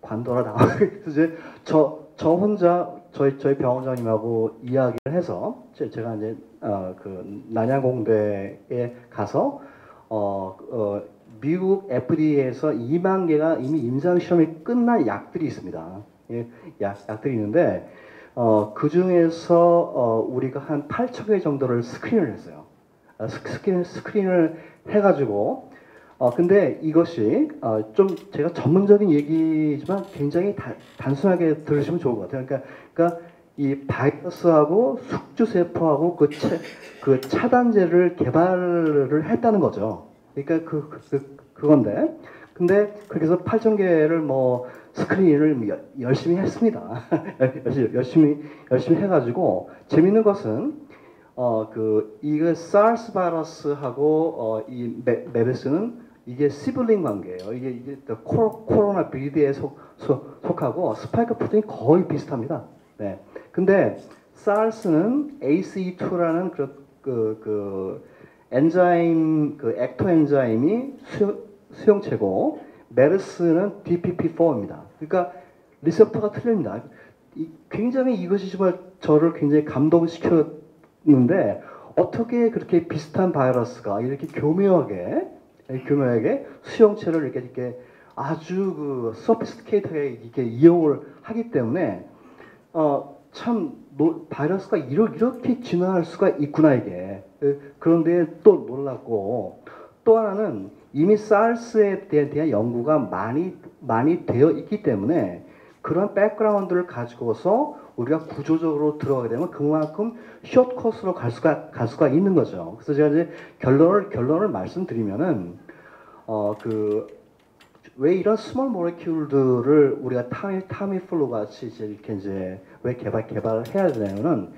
관둬라 나와. 그래서 이제 저, 저 혼자 저희 저희 병원장님하고 이야기를 해서 제- 제가 이제 어, 그 난양공대에 가서 어, 어, 미국 FDA에서 2만 개가 이미 임상 시험이 끝난 약들이 있습니다. 예, 약, 약들이 있는데 어, 그 중에서 어, 우리가 한 8천 개 정도를 screen을 했어요. 아, 스- screen, screen을 해가지고 어, 근데 이것이 어, 좀 제가 전문적인 얘기지만 굉장히 다- 단순하게 들으시면 좋을 것 같아요. 그러니까, 그러니까 이 바이러스하고 숙주세포하고 그, 차, 그 차단제를 개발을 했다는 거죠. 그러니까 그, 그, 그 그건데 근데 그래서 8천 개를 뭐 스크린을 여- 열심히 했습니다. 열심히 열심히 열심히 해가지고 재밌는 것은 어 그 이거 사르스 바이러스하고 어 이 메르스는 이게 시블링 관계예요. 이게 이게 또 코로, 코로나 비리드에 속, 속 속 하고 스파이크 프로틴이 거의 비슷합니다. 네. 근데 사르스는 ACE2라는 그, 그, 그 엔자임 그 액토 엔자임이 수, 수용체고 메르스는 DPP4입니다. 그러니까 리셉터가 틀립니다. 이- 굉장히 이것이 정말 저를 굉장히 감동시켰는데 어떻게 그렇게 비슷한 바이러스가 이렇게 교묘하게 교묘하게 수용체를 이렇게 이렇게 아주 그 소피스티케이트하게 이렇게 이용을 하기 때문에 어참 바이러스가 이러, 이렇게 진화할 수가 있구나 이게. 그- 그런데 또 놀랐고 또 하나는 이미 사르스에 대한 연구가 많이 많이 되어 있기 때문에 그런 백그라운드를 가지고서 우리가 구조적으로 들어가게 되면 그만큼 숏컷으로 갈 수가 갈 수가 있는 거죠. 그래서 제가 이제 결론을 결론을 말씀드리면은 어 그 왜 이런 small molecule들을 우리가 타미 타미플루 같이 이제 이렇게 이제 왜 개발 개발을 해야 되냐면은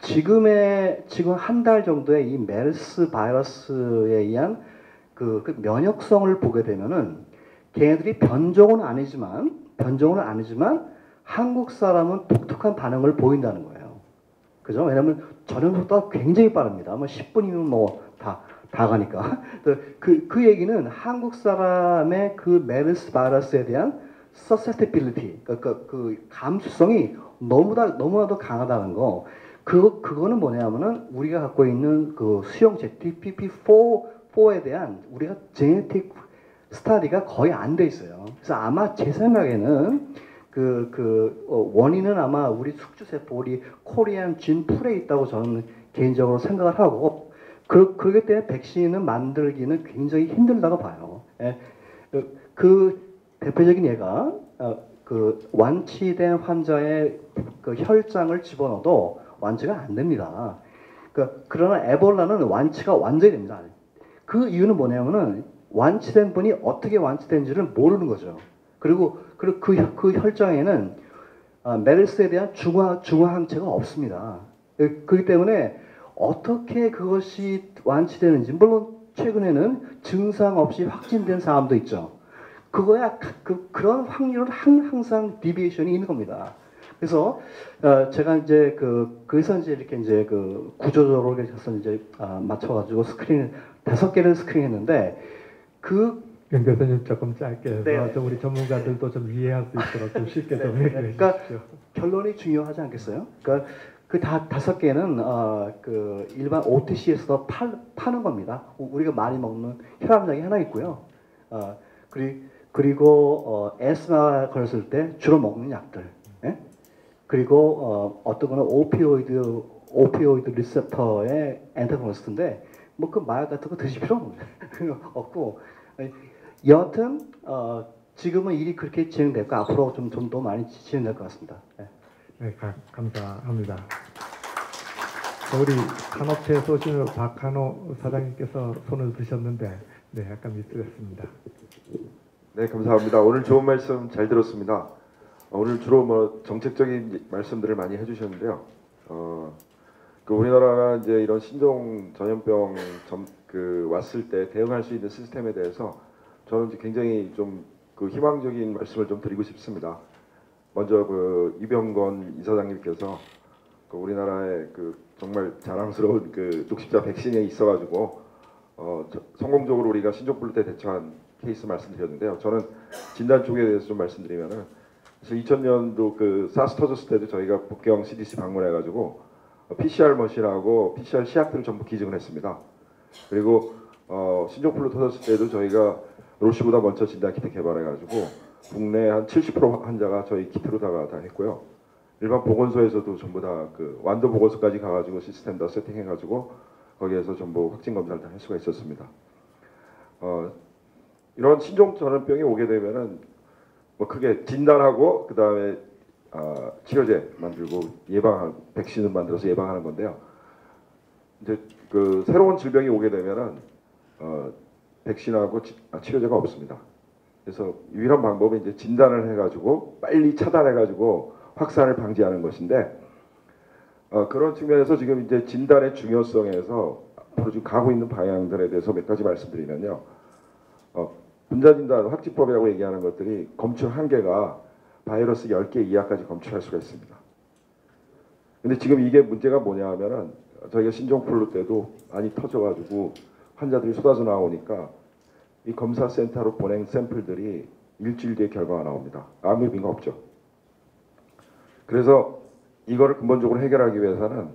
지금의 지금 한 달 정도의 이 메르스 바이러스에 의한 그, 그 면역성을 보게 되면은 걔네들이 변종은 아니지만 변종은 아니지만 한국 사람은 독특한 반응을 보인다는 거예요. 그죠? 왜냐면 전염 속도가 굉장히 빠릅니다. 뭐 10분이면 뭐다 다 가니까. 그, 그 얘기는 한국 사람의 그 메르스 바이러스에 대한 susceptibility, 그러니까 그 감수성이 너무나 너무나도 강하다는 거. 그 그거는 뭐냐면은 우리가 갖고 있는 그 수용체 DPP4 4에 대한 우리가 제네틱 스타디가 거의 안 돼 있어요. 그래서 아마 제 생각에는 그, 그, 어, 원인은 아마 우리 숙주세포, 우리 코리안 진 풀에 있다고 저는 개인적으로 생각을 하고, 그, 그렇기 때문에 백신을 만들기는 굉장히 힘들다고 봐요. 예. 그, 그 대표적인 예가, 어, 그 완치된 환자의 그 혈장을 집어넣어도 완치가 안 됩니다. 그, 그러나 에볼라는 완치가 완전히 됩니다. 그 이유는 뭐냐면은 완치된 분이 어떻게 완치된지를 모르는 거죠. 그리고 그리고 그, 혈- 그 혈장에는 아, 메르스에 대한 중화 중화 항체가 없습니다. 그- 그렇기 때문에 어떻게 그것이 완치되는지 물론 최근에는 증상 없이 확진된 사람도 있죠. 그거야 가- 그, 그런 확률은 항- 항상 deviation이 있는 겁니다. 그래서 어, 제가 이제 그 그래서 이제 이렇게 이제 그 구조적으로 해서 이제 아, 맞춰가지고 스크린 다섯 개를 스크린했는데 그 윤 교수님 조금 짧게 해서 네. 좀 우리 전문가들도 좀 이해할 수 있도록 좀 쉽게 좀 네, 얘기해 네. 그러니까 주십시오. 결론이 중요하지 않겠어요? 그러니까 그 다 다섯 개는 어, 그 일반 OTC에서 팔, 파는 겁니다. 우- 우리가 많이 먹는 혈압약이 하나 있고요. 어, 그리, 그리고 어, 에스마 걸렸을 때 주로 먹는 약들. 예? 그리고 어, 어떤 거는 오피오이드 오피오이드 리셉터의 엔타고니스트인데 뭐 그 마약 같은 거 드실 필요 없고 여하튼 어, 지금은 일이 그렇게 진행됐고 앞으로 좀 좀 더 많이 진행될 것 같습니다. 네. 네, 가- 감사합니다. 우리 산업체 소신 박한호 사장님께서 손을 드셨는데 네, 약간 미스했습니다. 네, 감사합니다. 오늘 좋은 말씀 잘 들었습니다. 어, 오늘 주로 뭐 정책적인 말씀들을 많이 해주셨는데요. 어, 그 우리나라가 이제 이런 신종 전염병 점, 그 왔을 때 대응할 수 있는 시스템에 대해서 저는 이제 굉장히 좀 그 희망적인 말씀을 좀 드리고 싶습니다. 먼저 그 이병건 이사장님께서 그 우리나라의 그 정말 자랑스러운 그 녹십자 백신에 있어가지고 어, 저- 성공적으로 우리가 신종플루 때 대처한 케이스 말씀드렸는데요. 저는 진단 쪽에 대해서 좀 말씀드리면은 그래서 2000년도 그 사스 터졌을 때도 저희가 북경 CDC 방문해가지고 어, PCR 머신하고 PCR 시약들을 전부 기증을 했습니다. 그리고 어, 신종플루 터졌을 때도 저희가 로시보다 먼저 진단 키트 개발해가지고 국내 한 70% 환자가 저희 키트로 다가 다 했고요. 일반 보건소에서도 전부 다 그 완도 보건소까지 가가지고 시스템 다 세팅해가지고 거기에서 전부 확진 검사를 다 할 수가 있었습니다. 어, 이런 신종 전염병이 오게 되면은 뭐 크게 진단하고 그 다음에 아, 치료제 만들고 예방 백신을 만들어서 예방하는 건데요. 이제 그 새로운 질병이 오게 되면은 어, 백신하고 치, 아, 치료제가 없습니다. 그래서 유일한 방법은 이제 진단을 해가지고 빨리 차단해가지고 확산을 방지하는 것인데 어, 그런 측면에서 지금 이제 진단의 중요성에서 앞으로 지금 가고 있는 방향들에 대해서 몇 가지 말씀드리면요. 어, 분자 진단 확진법이라고 얘기하는 것들이 검출 한계가 바이러스 10개 이하까지 검출할 수가 있습니다. 근데 지금 이게 문제가 뭐냐 하면은 저희가 신종플루 때도 많이 터져가지고 환자들이 쏟아져 나오니까 이 검사센터로 보낸 샘플들이 일주일 뒤에 결과가 나옵니다. 아무 의미가 없죠. 그래서 이거를 근본적으로 해결하기 위해서는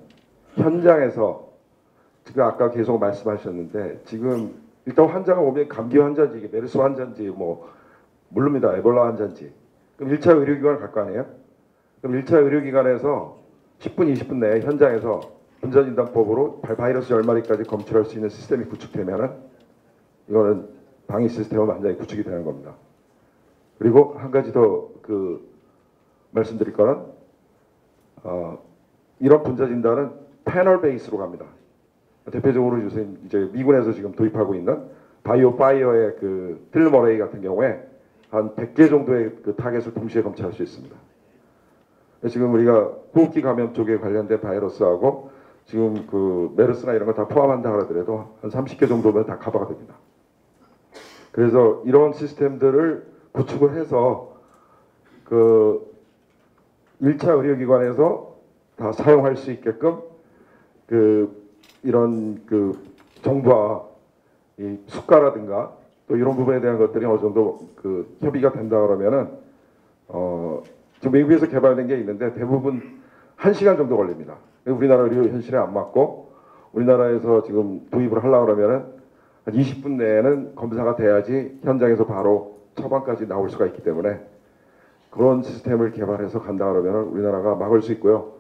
현장에서 지금 아까 계속 말씀하셨는데 지금 일단 환자가 오면 감기 환자인지 메르스 환자인지 뭐 모릅니다. 에볼라 환자인지. 그럼 1차 의료기관을 갈거 아니에요? 그럼 1차 의료기관에서 10분, 20분 내에 현장에서 분자진단법으로 바- 바이러스 10마리까지 검출할 수 있는 시스템이 구축되면은 이거는 방위 시스템은 완전히 구축이 되는 겁니다. 그리고 한 가지 더 그 말씀드릴 거는 어, 이런 분자 진단은 panel base로 갑니다. 대표적으로 요새 이제 미군에서 지금 도입하고 있는 바이오 파이어의 그 FilmArray 같은 경우에 한 100개 정도의 그 타겟을 동시에 검출할 수 있습니다. 지금 우리가 호흡기 감염 쪽에 관련된 바이러스하고 지금 그 메르스나 이런 거 다 포함한다 하더라도 한 30개 정도면 다 커버가 됩니다. 그래서 이런 시스템들을 구축을 해서 그 1차 의료기관에서 다 사용할 수 있게끔 그 이런 그 정부와 이 수가라든가 또 이런 부분에 대한 것들이 어느 정도 그 협의가 된다 그러면은 어 지금 미국에서 개발된 게 있는데 대부분 1시간 정도 걸립니다. 우리나라 의료 현실에 안 맞고 우리나라에서 지금 도입을 하려고 그러면은 한 20분 내에는 검사가 돼야지 현장에서 바로 처방까지 나올 수가 있기 때문에 그런 시스템을 개발해서 간다 그러면 우리나라가 막을 수 있고요.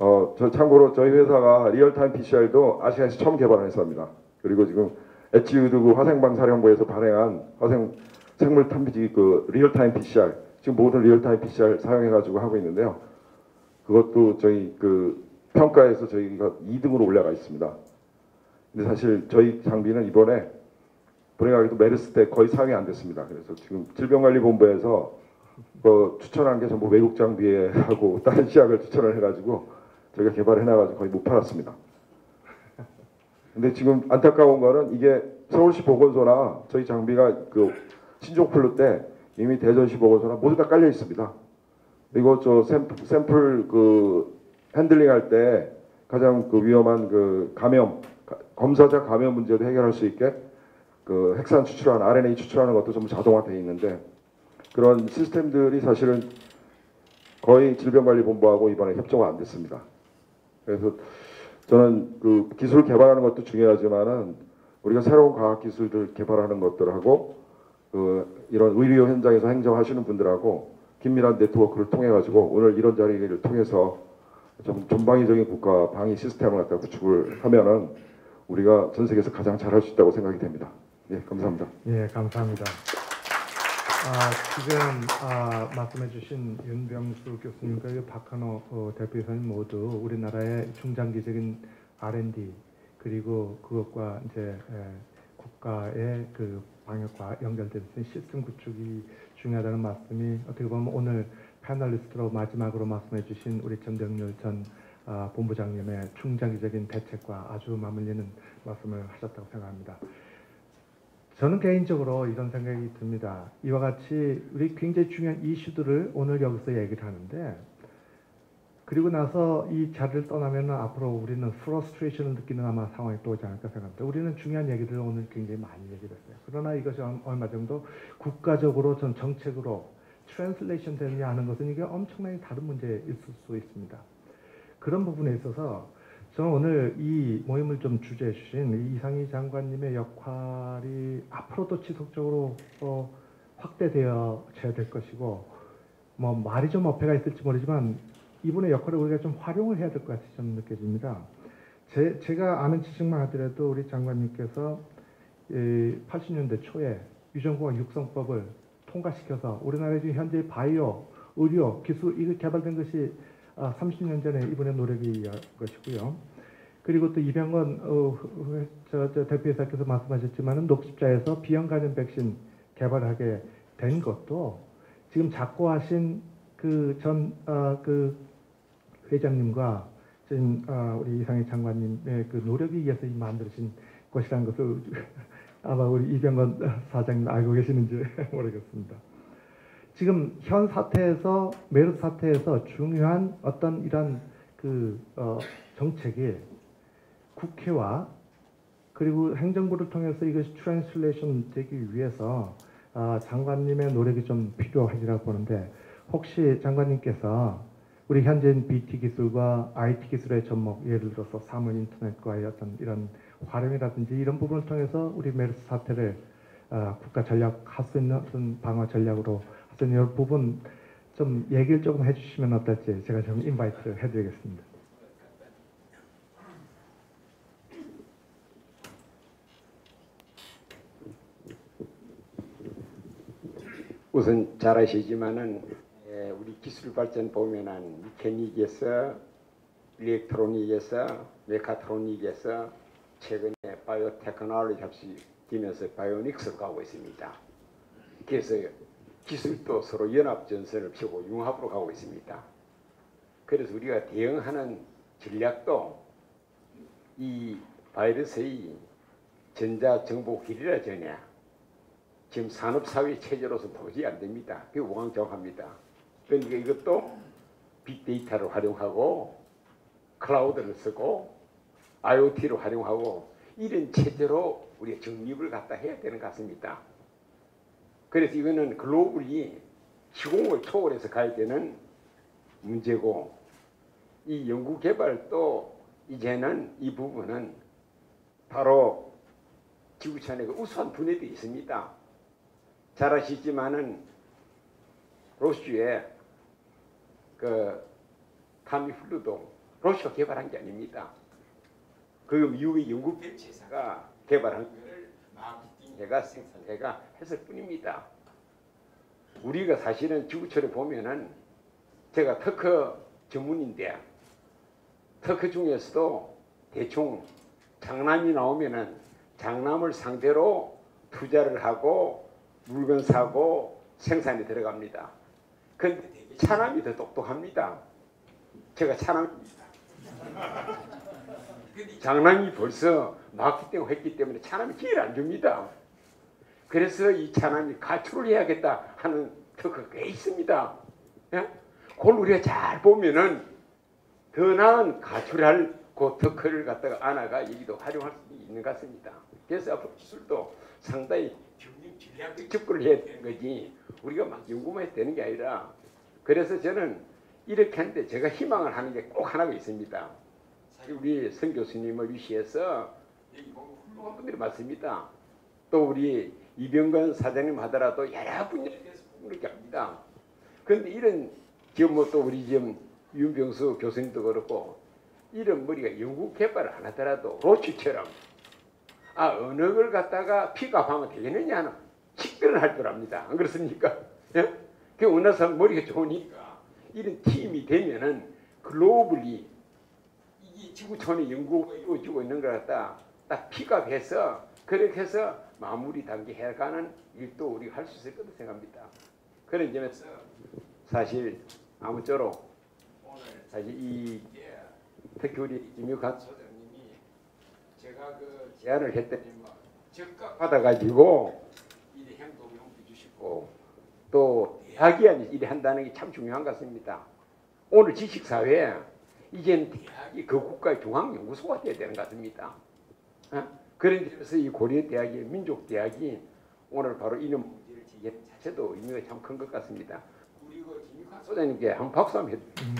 어, 저 참고로 저희 회사가 real-time PCR도 아시아에서 처음 개발한 회사입니다. 그리고 지금 에치우드 그 화생방 사령부에서 발행한 화생 생물 탐지 그 real-time PCR 지금 모든 real-time PCR 사용해가지고 하고 있는데요. 그것도 저희 그 평가에서 저희가 2등으로 올라가 있습니다. 근데 사실 저희 장비는 이번에 불행하게도 메르스 때 거의 사용이 안 됐습니다. 그래서 지금 질병관리본부에서 뭐 추천한 게 전부 외국 장비에 하고 다른 시약을 추천을 해가지고 저희가 개발해놔가지고 거의 못 팔았습니다. 근데 지금 안타까운 거는 이게 서울시 보건소나 저희 장비가 그 신종플루 때 이미 대전시 보건소나 모두 다 깔려 있습니다. 그리고 저 샘플, 샘플 그 handling 할 때 가장 그 위험한 그 감염 가- 검사자 감염 문제도 해결할 수 있게 그 핵산 추출하는 RNA 추출하는 것도 전부 자동화되어 있는데 그런 시스템들이 사실은 거의 질병관리본부하고 이번에 협조가 안 됐습니다. 그래서 저는 그 기술 개발하는 것도 중요하지만은 우리가 새로운 과학 기술들 개발하는 것들하고 그 이런 의료 현장에서 행정하시는 분들하고 긴밀한 네트워크를 통해 가지고 오늘 이런 자리를 통해서 좀 전방위적인 국가 방위 시스템을 갖다 구축을 하면은 우리가 전 세계에서 가장 잘할 수 있다고 생각이 됩니다. 예, 감사합니다. 예, 감사합니다. 아, 지금 아, 말씀해주신 윤병수 교수님과 그 박한호 어, 대표이사님 모두 우리나라의 중장기적인 R&D 그리고 그것과 이제 에, 국가의 그 방역과 연결된 시스템 구축이 중요하다는 말씀이 어떻게 보면 오늘 패널리스트로 마지막으로 말씀해주신 우리 전병렬 전 아, 본부장님의 중장기적인 대책과 아주 맞물리는 말씀을 하셨다고 생각합니다. 저는 개인적으로 이런 생각이 듭니다. 이와 같이 우리 굉장히 중요한 이슈들을 오늘 여기서 얘기를 하는데 그리고 나서 이 자리를 떠나면 앞으로 우리는 frustration을 느끼는 아마 상황이 또 오지 않을까 생각합니다. 우리는 중요한 얘기들을 오늘 굉장히 많이 얘기를 했어요. 그러나 이것이 얼- 얼마 정도 국가적으로 전 정책으로 translation 되느냐 하는 것은 이게 엄청나게 다른 문제일 수 있습니다. 그런 부분에 있어서 저는 오늘 이 모임을 좀 주재해 주신 이상희 장관님의 역할이 앞으로도 지속적으로 어, 확대되어져야 될 것이고 뭐 말이 좀 어폐가 있을지 모르지만 이분의 역할을 우리가 좀 활용을 해야 될 것 같이 좀 느껴집니다. 제, 제가 아는 지식만 하더라도 우리 장관님께서 이 80년대 초에 유전공학 육성법을 통과시켜서 우리나라에 지금 현재 바이오, 의료, 기술 이거 개발된 것이 아, 30년 전에 이번에 노력이 것이고요. 그리고 또 이병헌 어, 저, 저 대표이사께서 말씀하셨지만은 녹십자에서 비형 감염 백신 개발하게 된 것도 지금 작고하신 그전그 회장님과 지금 아, 우리 이상희 장관님의 그 노력에 의해서 이 만들어진 것이라는 것을 아마 우리 이병헌 사장님 알고 계시는지 모르겠습니다. 지금 현 사태에서 메르스 사태에서 중요한 어떤 이런 그 어, 정책이 국회와 그리고 행정부를 통해서 이것이 translation 되기 위해서 아, 장관님의 노력이 좀 필요하리라고 보는데 혹시 장관님께서 우리 현재인 BT 기술과 IT 기술의 접목 예를 들어서 사물 인터넷과의 어떤 이런 활용이라든지 이런 부분을 통해서 우리 메르스 사태를 아, 국가 전략 할 수 있는 어떤 방어 전략으로 있는 이런 부분 좀 얘기를 조금 해주시면 어떨지 제가 좀 invite 해드리겠습니다. 우선 잘 아시지만은 예, 우리 기술 발전 보면은 메케닉에서 일렉트로닉에서 메카트로닉에서 최근에 바이오 테크놀로지 합치면서 바이오닉스로 가고 있습니다. 그래서 기술도 서로 연합 전선을 펴고 융합으로 가고 있습니다. 그래서 우리가 대응하는 전략도 이 바이러스의 전자 정보 길이라 전야 지금 산업사회 체제로서 도저히 안 됩니다. 그게 우왕좌왕합니다. 그러니까 이것도 빅데이터를 활용하고 클라우드를 쓰고 IoT를 활용하고 이런 체제로 우리가 정립을 갖다 해야 되는 것 같습니다. 그래서 이거는 글로벌이 시공을 초월해서 가야 되는 문제고 이 연구 개발도 이제는 이 부분은 바로 지구촌에 그 우수한 분야들이 있습니다. 잘 아시지만은 로슈의 그 타미플루도 로슈가 개발한 게 아닙니다. 그 미국의 연구 벤처회사가 개발한 거를 마케팅해가 생산해가 했을 뿐입니다. 우리가 사실은 지구촌에 보면은 제가 터크 전문인데 터크 중에서도 대충 장남이 나오면은 장남을 상대로 투자를 하고 물건 사고 생산에 들어갑니다. 근데 차남이 더 똑똑합니다. 제가 차남입니다. 장남이 벌써 마케팅을 했기 때문에 차남이 기회를 안 줍니다. 그래서 이 차남이 가출을 해야겠다 하는 꽤 있습니다. 예? 그걸 우리가 잘 보면은 더 나은 가출할 그 터크를 갖다가 안아가 여기도 활용할 수 있는 것 같습니다. 그래서 앞으로 기술도 상당히 전략적 해야 되는 거지 우리가 막 연구만 해도 되는 게 아니라 그래서 저는 이렇게 하는데 제가 희망을 하는 게 꼭 하나가 있습니다. 우리 성 교수님을 위시해서 보면 훌륭한 분들이 많습니다. 또 우리 이병건 사장님 하더라도 여러 분야에 대해서 그렇게 합니다. 그런데 이런 지금 뭐 또 우리 지금 윤병수 교수님도 그렇고 이런 머리가 연구 개발을 안 하더라도 로치처럼 아 어느 걸 갖다가 픽업하면 되겠느냐는 식별을 할 줄 압니다. 안 그렇습니까? 예? 그 어느 머리가 좋으니까 이런 팀이 되면은 글로벌리 이 지구촌의 연구가 이루어지고 있는 걸 갖다 딱 픽업해서 그렇게 해서 마무리 단계 해가는 일도 우리가 할수 있을 거다 생각합니다. 그런 점에서 사실 아무쪼록 사실 이 특히 우리 김육환 소장님이 제가 그 제안을 했더니 뭐 적극 받아가지고 이 옮겨 주시고 또 대학이 일을 한다는 게 참 중요한 것 같습니다. 오늘 지식사회에 이제는 대학이 그 국가의 중앙연구소가 돼야 되는 것 같습니다. 어? 그런 점에서 이 고려 대학이 민족대학이 오늘 바로 이런 문제를 제기하는 자체도 의미가 참 큰 것 같습니다. 우리 그 김익환 소장님께 한 박수 한번 해주세요.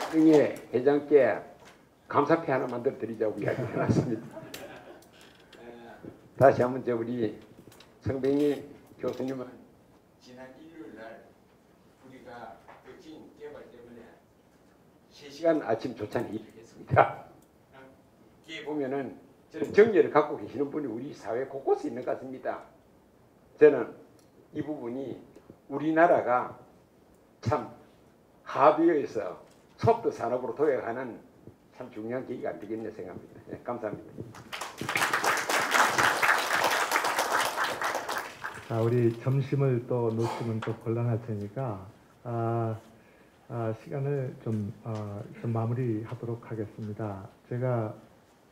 나중에 회장께 감사패 하나 만들어 드리자고 이야기 해놨습니다. 다시 한번 저 우리 성병희 교수님은 지난 일요일 날 우리가 백신 개발 때문에 3 시간 아침 조찬 일했습니다. 뒤에 보면은 저는 정열을 갖고 계시는 분이 우리 사회 곳곳에 있는 것 같습니다. 저는 이 부분이 우리나라가 참 하비어에서 소프트 산업으로 도약하는 참 중요한 계기가 안 되겠냐 생각합니다. 네, 감사합니다. 자, 우리 점심을 또 놓치면 또 곤란할 테니까 아, 아, 시간을 좀, 아, 좀 마무리하도록 하겠습니다. 제가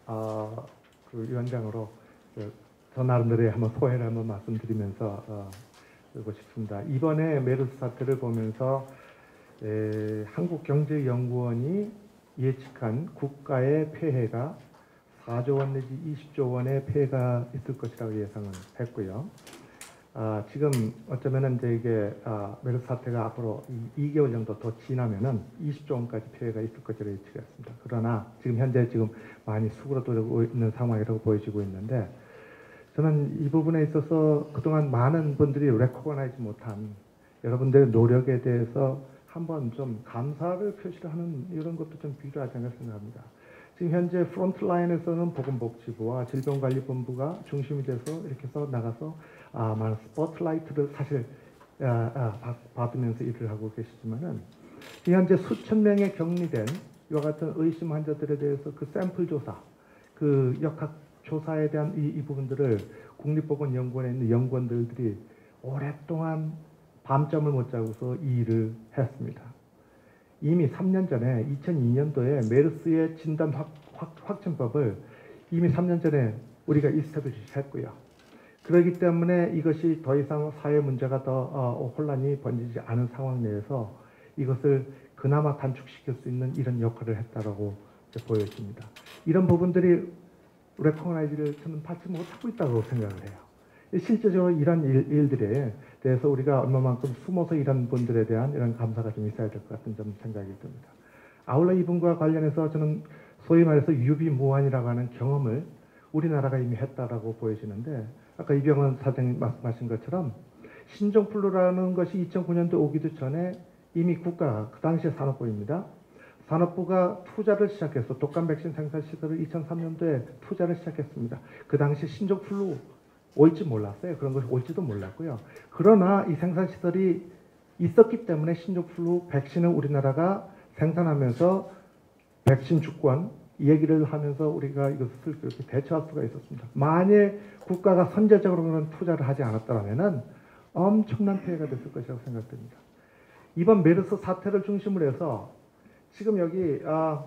아, 그 위원장으로 그, 저 나름대로 한번 소회를 한번 말씀드리면서 어, 그러고 싶습니다. 이번에 메르스 사태를 보면서 에, 한국경제연구원이 예측한 국가의 폐해가 4조 원 내지 20조 원의 폐해가 있을 것이라고 예상을 했고요. 아, 지금 어쩌면은 이제 이게 아, 메르스 사태가 앞으로 2, 2개월 정도 더 지나면은 20조 원까지 피해가 있을 것이라고 예측했습니다. 그러나 지금 현재 지금 많이 수그러들고 있는 상황이라고 보여지고 있는데 저는 이 부분에 있어서 그동안 많은 분들이 recognize 못한 여러분들의 노력에 대해서 한번 좀 감사를 표시를 하는 이런 것도 좀 필요하지 않을까 생각합니다. 지금 현재 프론트라인에서는 보건복지부와 질병관리본부가 중심이 돼서 이렇게 해서 나가서 아, 많은 스포트라이트를 사실 아, 아, 받- 받으면서 일을 하고 계시지만은 현재 수천 명의 격리된 이와 같은 의심 환자들에 대해서 그 샘플 조사, 그 역학 조사에 대한 이, 이 부분들을 국립보건연구원에 있는 연구원들이 오랫동안 밤잠을 못 자고서 이 일을 했습니다. 이미 3년 전에 2002년도에 메르스의 진단 확, 확, 확진법을 이미 3년 전에 우리가 이스타블리시 했고요. 그렇기 때문에 이것이 더 이상 사회 문제가 더 어, 혼란이 번지지 않은 상황 내에서 이것을 그나마 단축시킬 수 있는 이런 역할을 했다라고 보여집니다. 이런 부분들이 레코나이즈를 저는 받지 못하고 있다고 생각을 해요. 실제적으로 이런 일, 일들에 대해서 우리가 얼마만큼 숨어서 이런 분들에 대한 이런 감사가 좀 있어야 될 것 같은 좀 생각이 듭니다. 아울러 이분과 관련해서 저는 소위 말해서 유비무환이라고 하는 경험을 우리나라가 이미 했다라고 보여지는데 아까 이병헌 사장님 말씀하신 것처럼 신종플루라는 것이 2009년도 오기도 전에 이미 국가가 그 당시에 산업부입니다. 산업부가 투자를 시작해서 독감 백신 생산 시설을 2003년도에 투자를 시작했습니다. 그 당시 신종플루 올지 몰랐어요. 그런 것이 올지도 몰랐고요. 그러나 이 생산 시설이 있었기 때문에 신종플루 백신을 우리나라가 생산하면서 백신 주권 이 얘기를 하면서 우리가 이것을 그렇게 대처할 수가 있었습니다. 만일 국가가 선제적으로 그런 투자를 하지 않았다면 엄청난 피해가 됐을 것이라고 생각됩니다. 이번 메르스 사태를 중심으로 해서 지금 여기 아,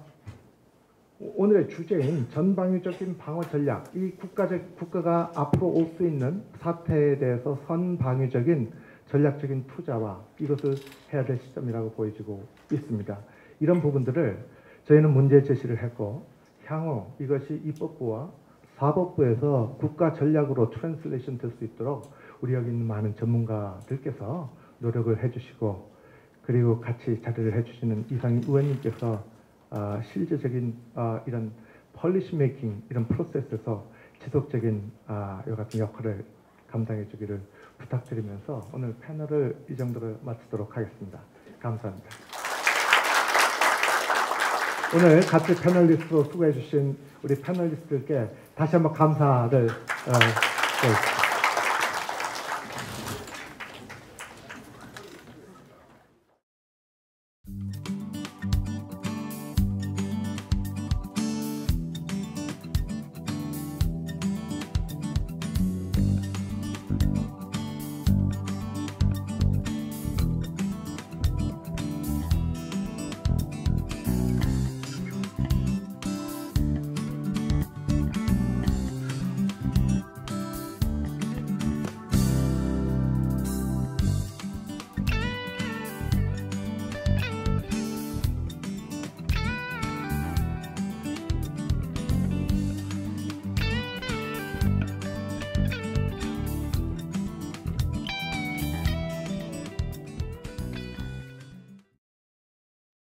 오늘의 주제인 전방위적인 방어 전략, 이 국가적 국가가 앞으로 올 수 있는 사태에 대해서 선방위적인 전략적인 투자와 이것을 해야 될 시점이라고 보여지고 있습니다. 이런 부분들을 저희는 문제 제시를 했고 향후 이것이 입법부와 사법부에서 국가 전략으로 translation 될 수 있도록 우리 여기 있는 많은 전문가들께서 노력을 해주시고 그리고 같이 자리를 해주시는 이상희 의원님께서 아, 실제적인 아, 이런 policy making 이런 프로세스에서 지속적인 아, 이 같은 역할을 감당해 주기를 부탁드리면서 오늘 패널을 이 정도로 마치도록 하겠습니다. 감사합니다. 오늘 같이 패널리스트로 수고해 주신 우리 패널리스트들께 다시 한번 감사를 어, 드리겠습니다.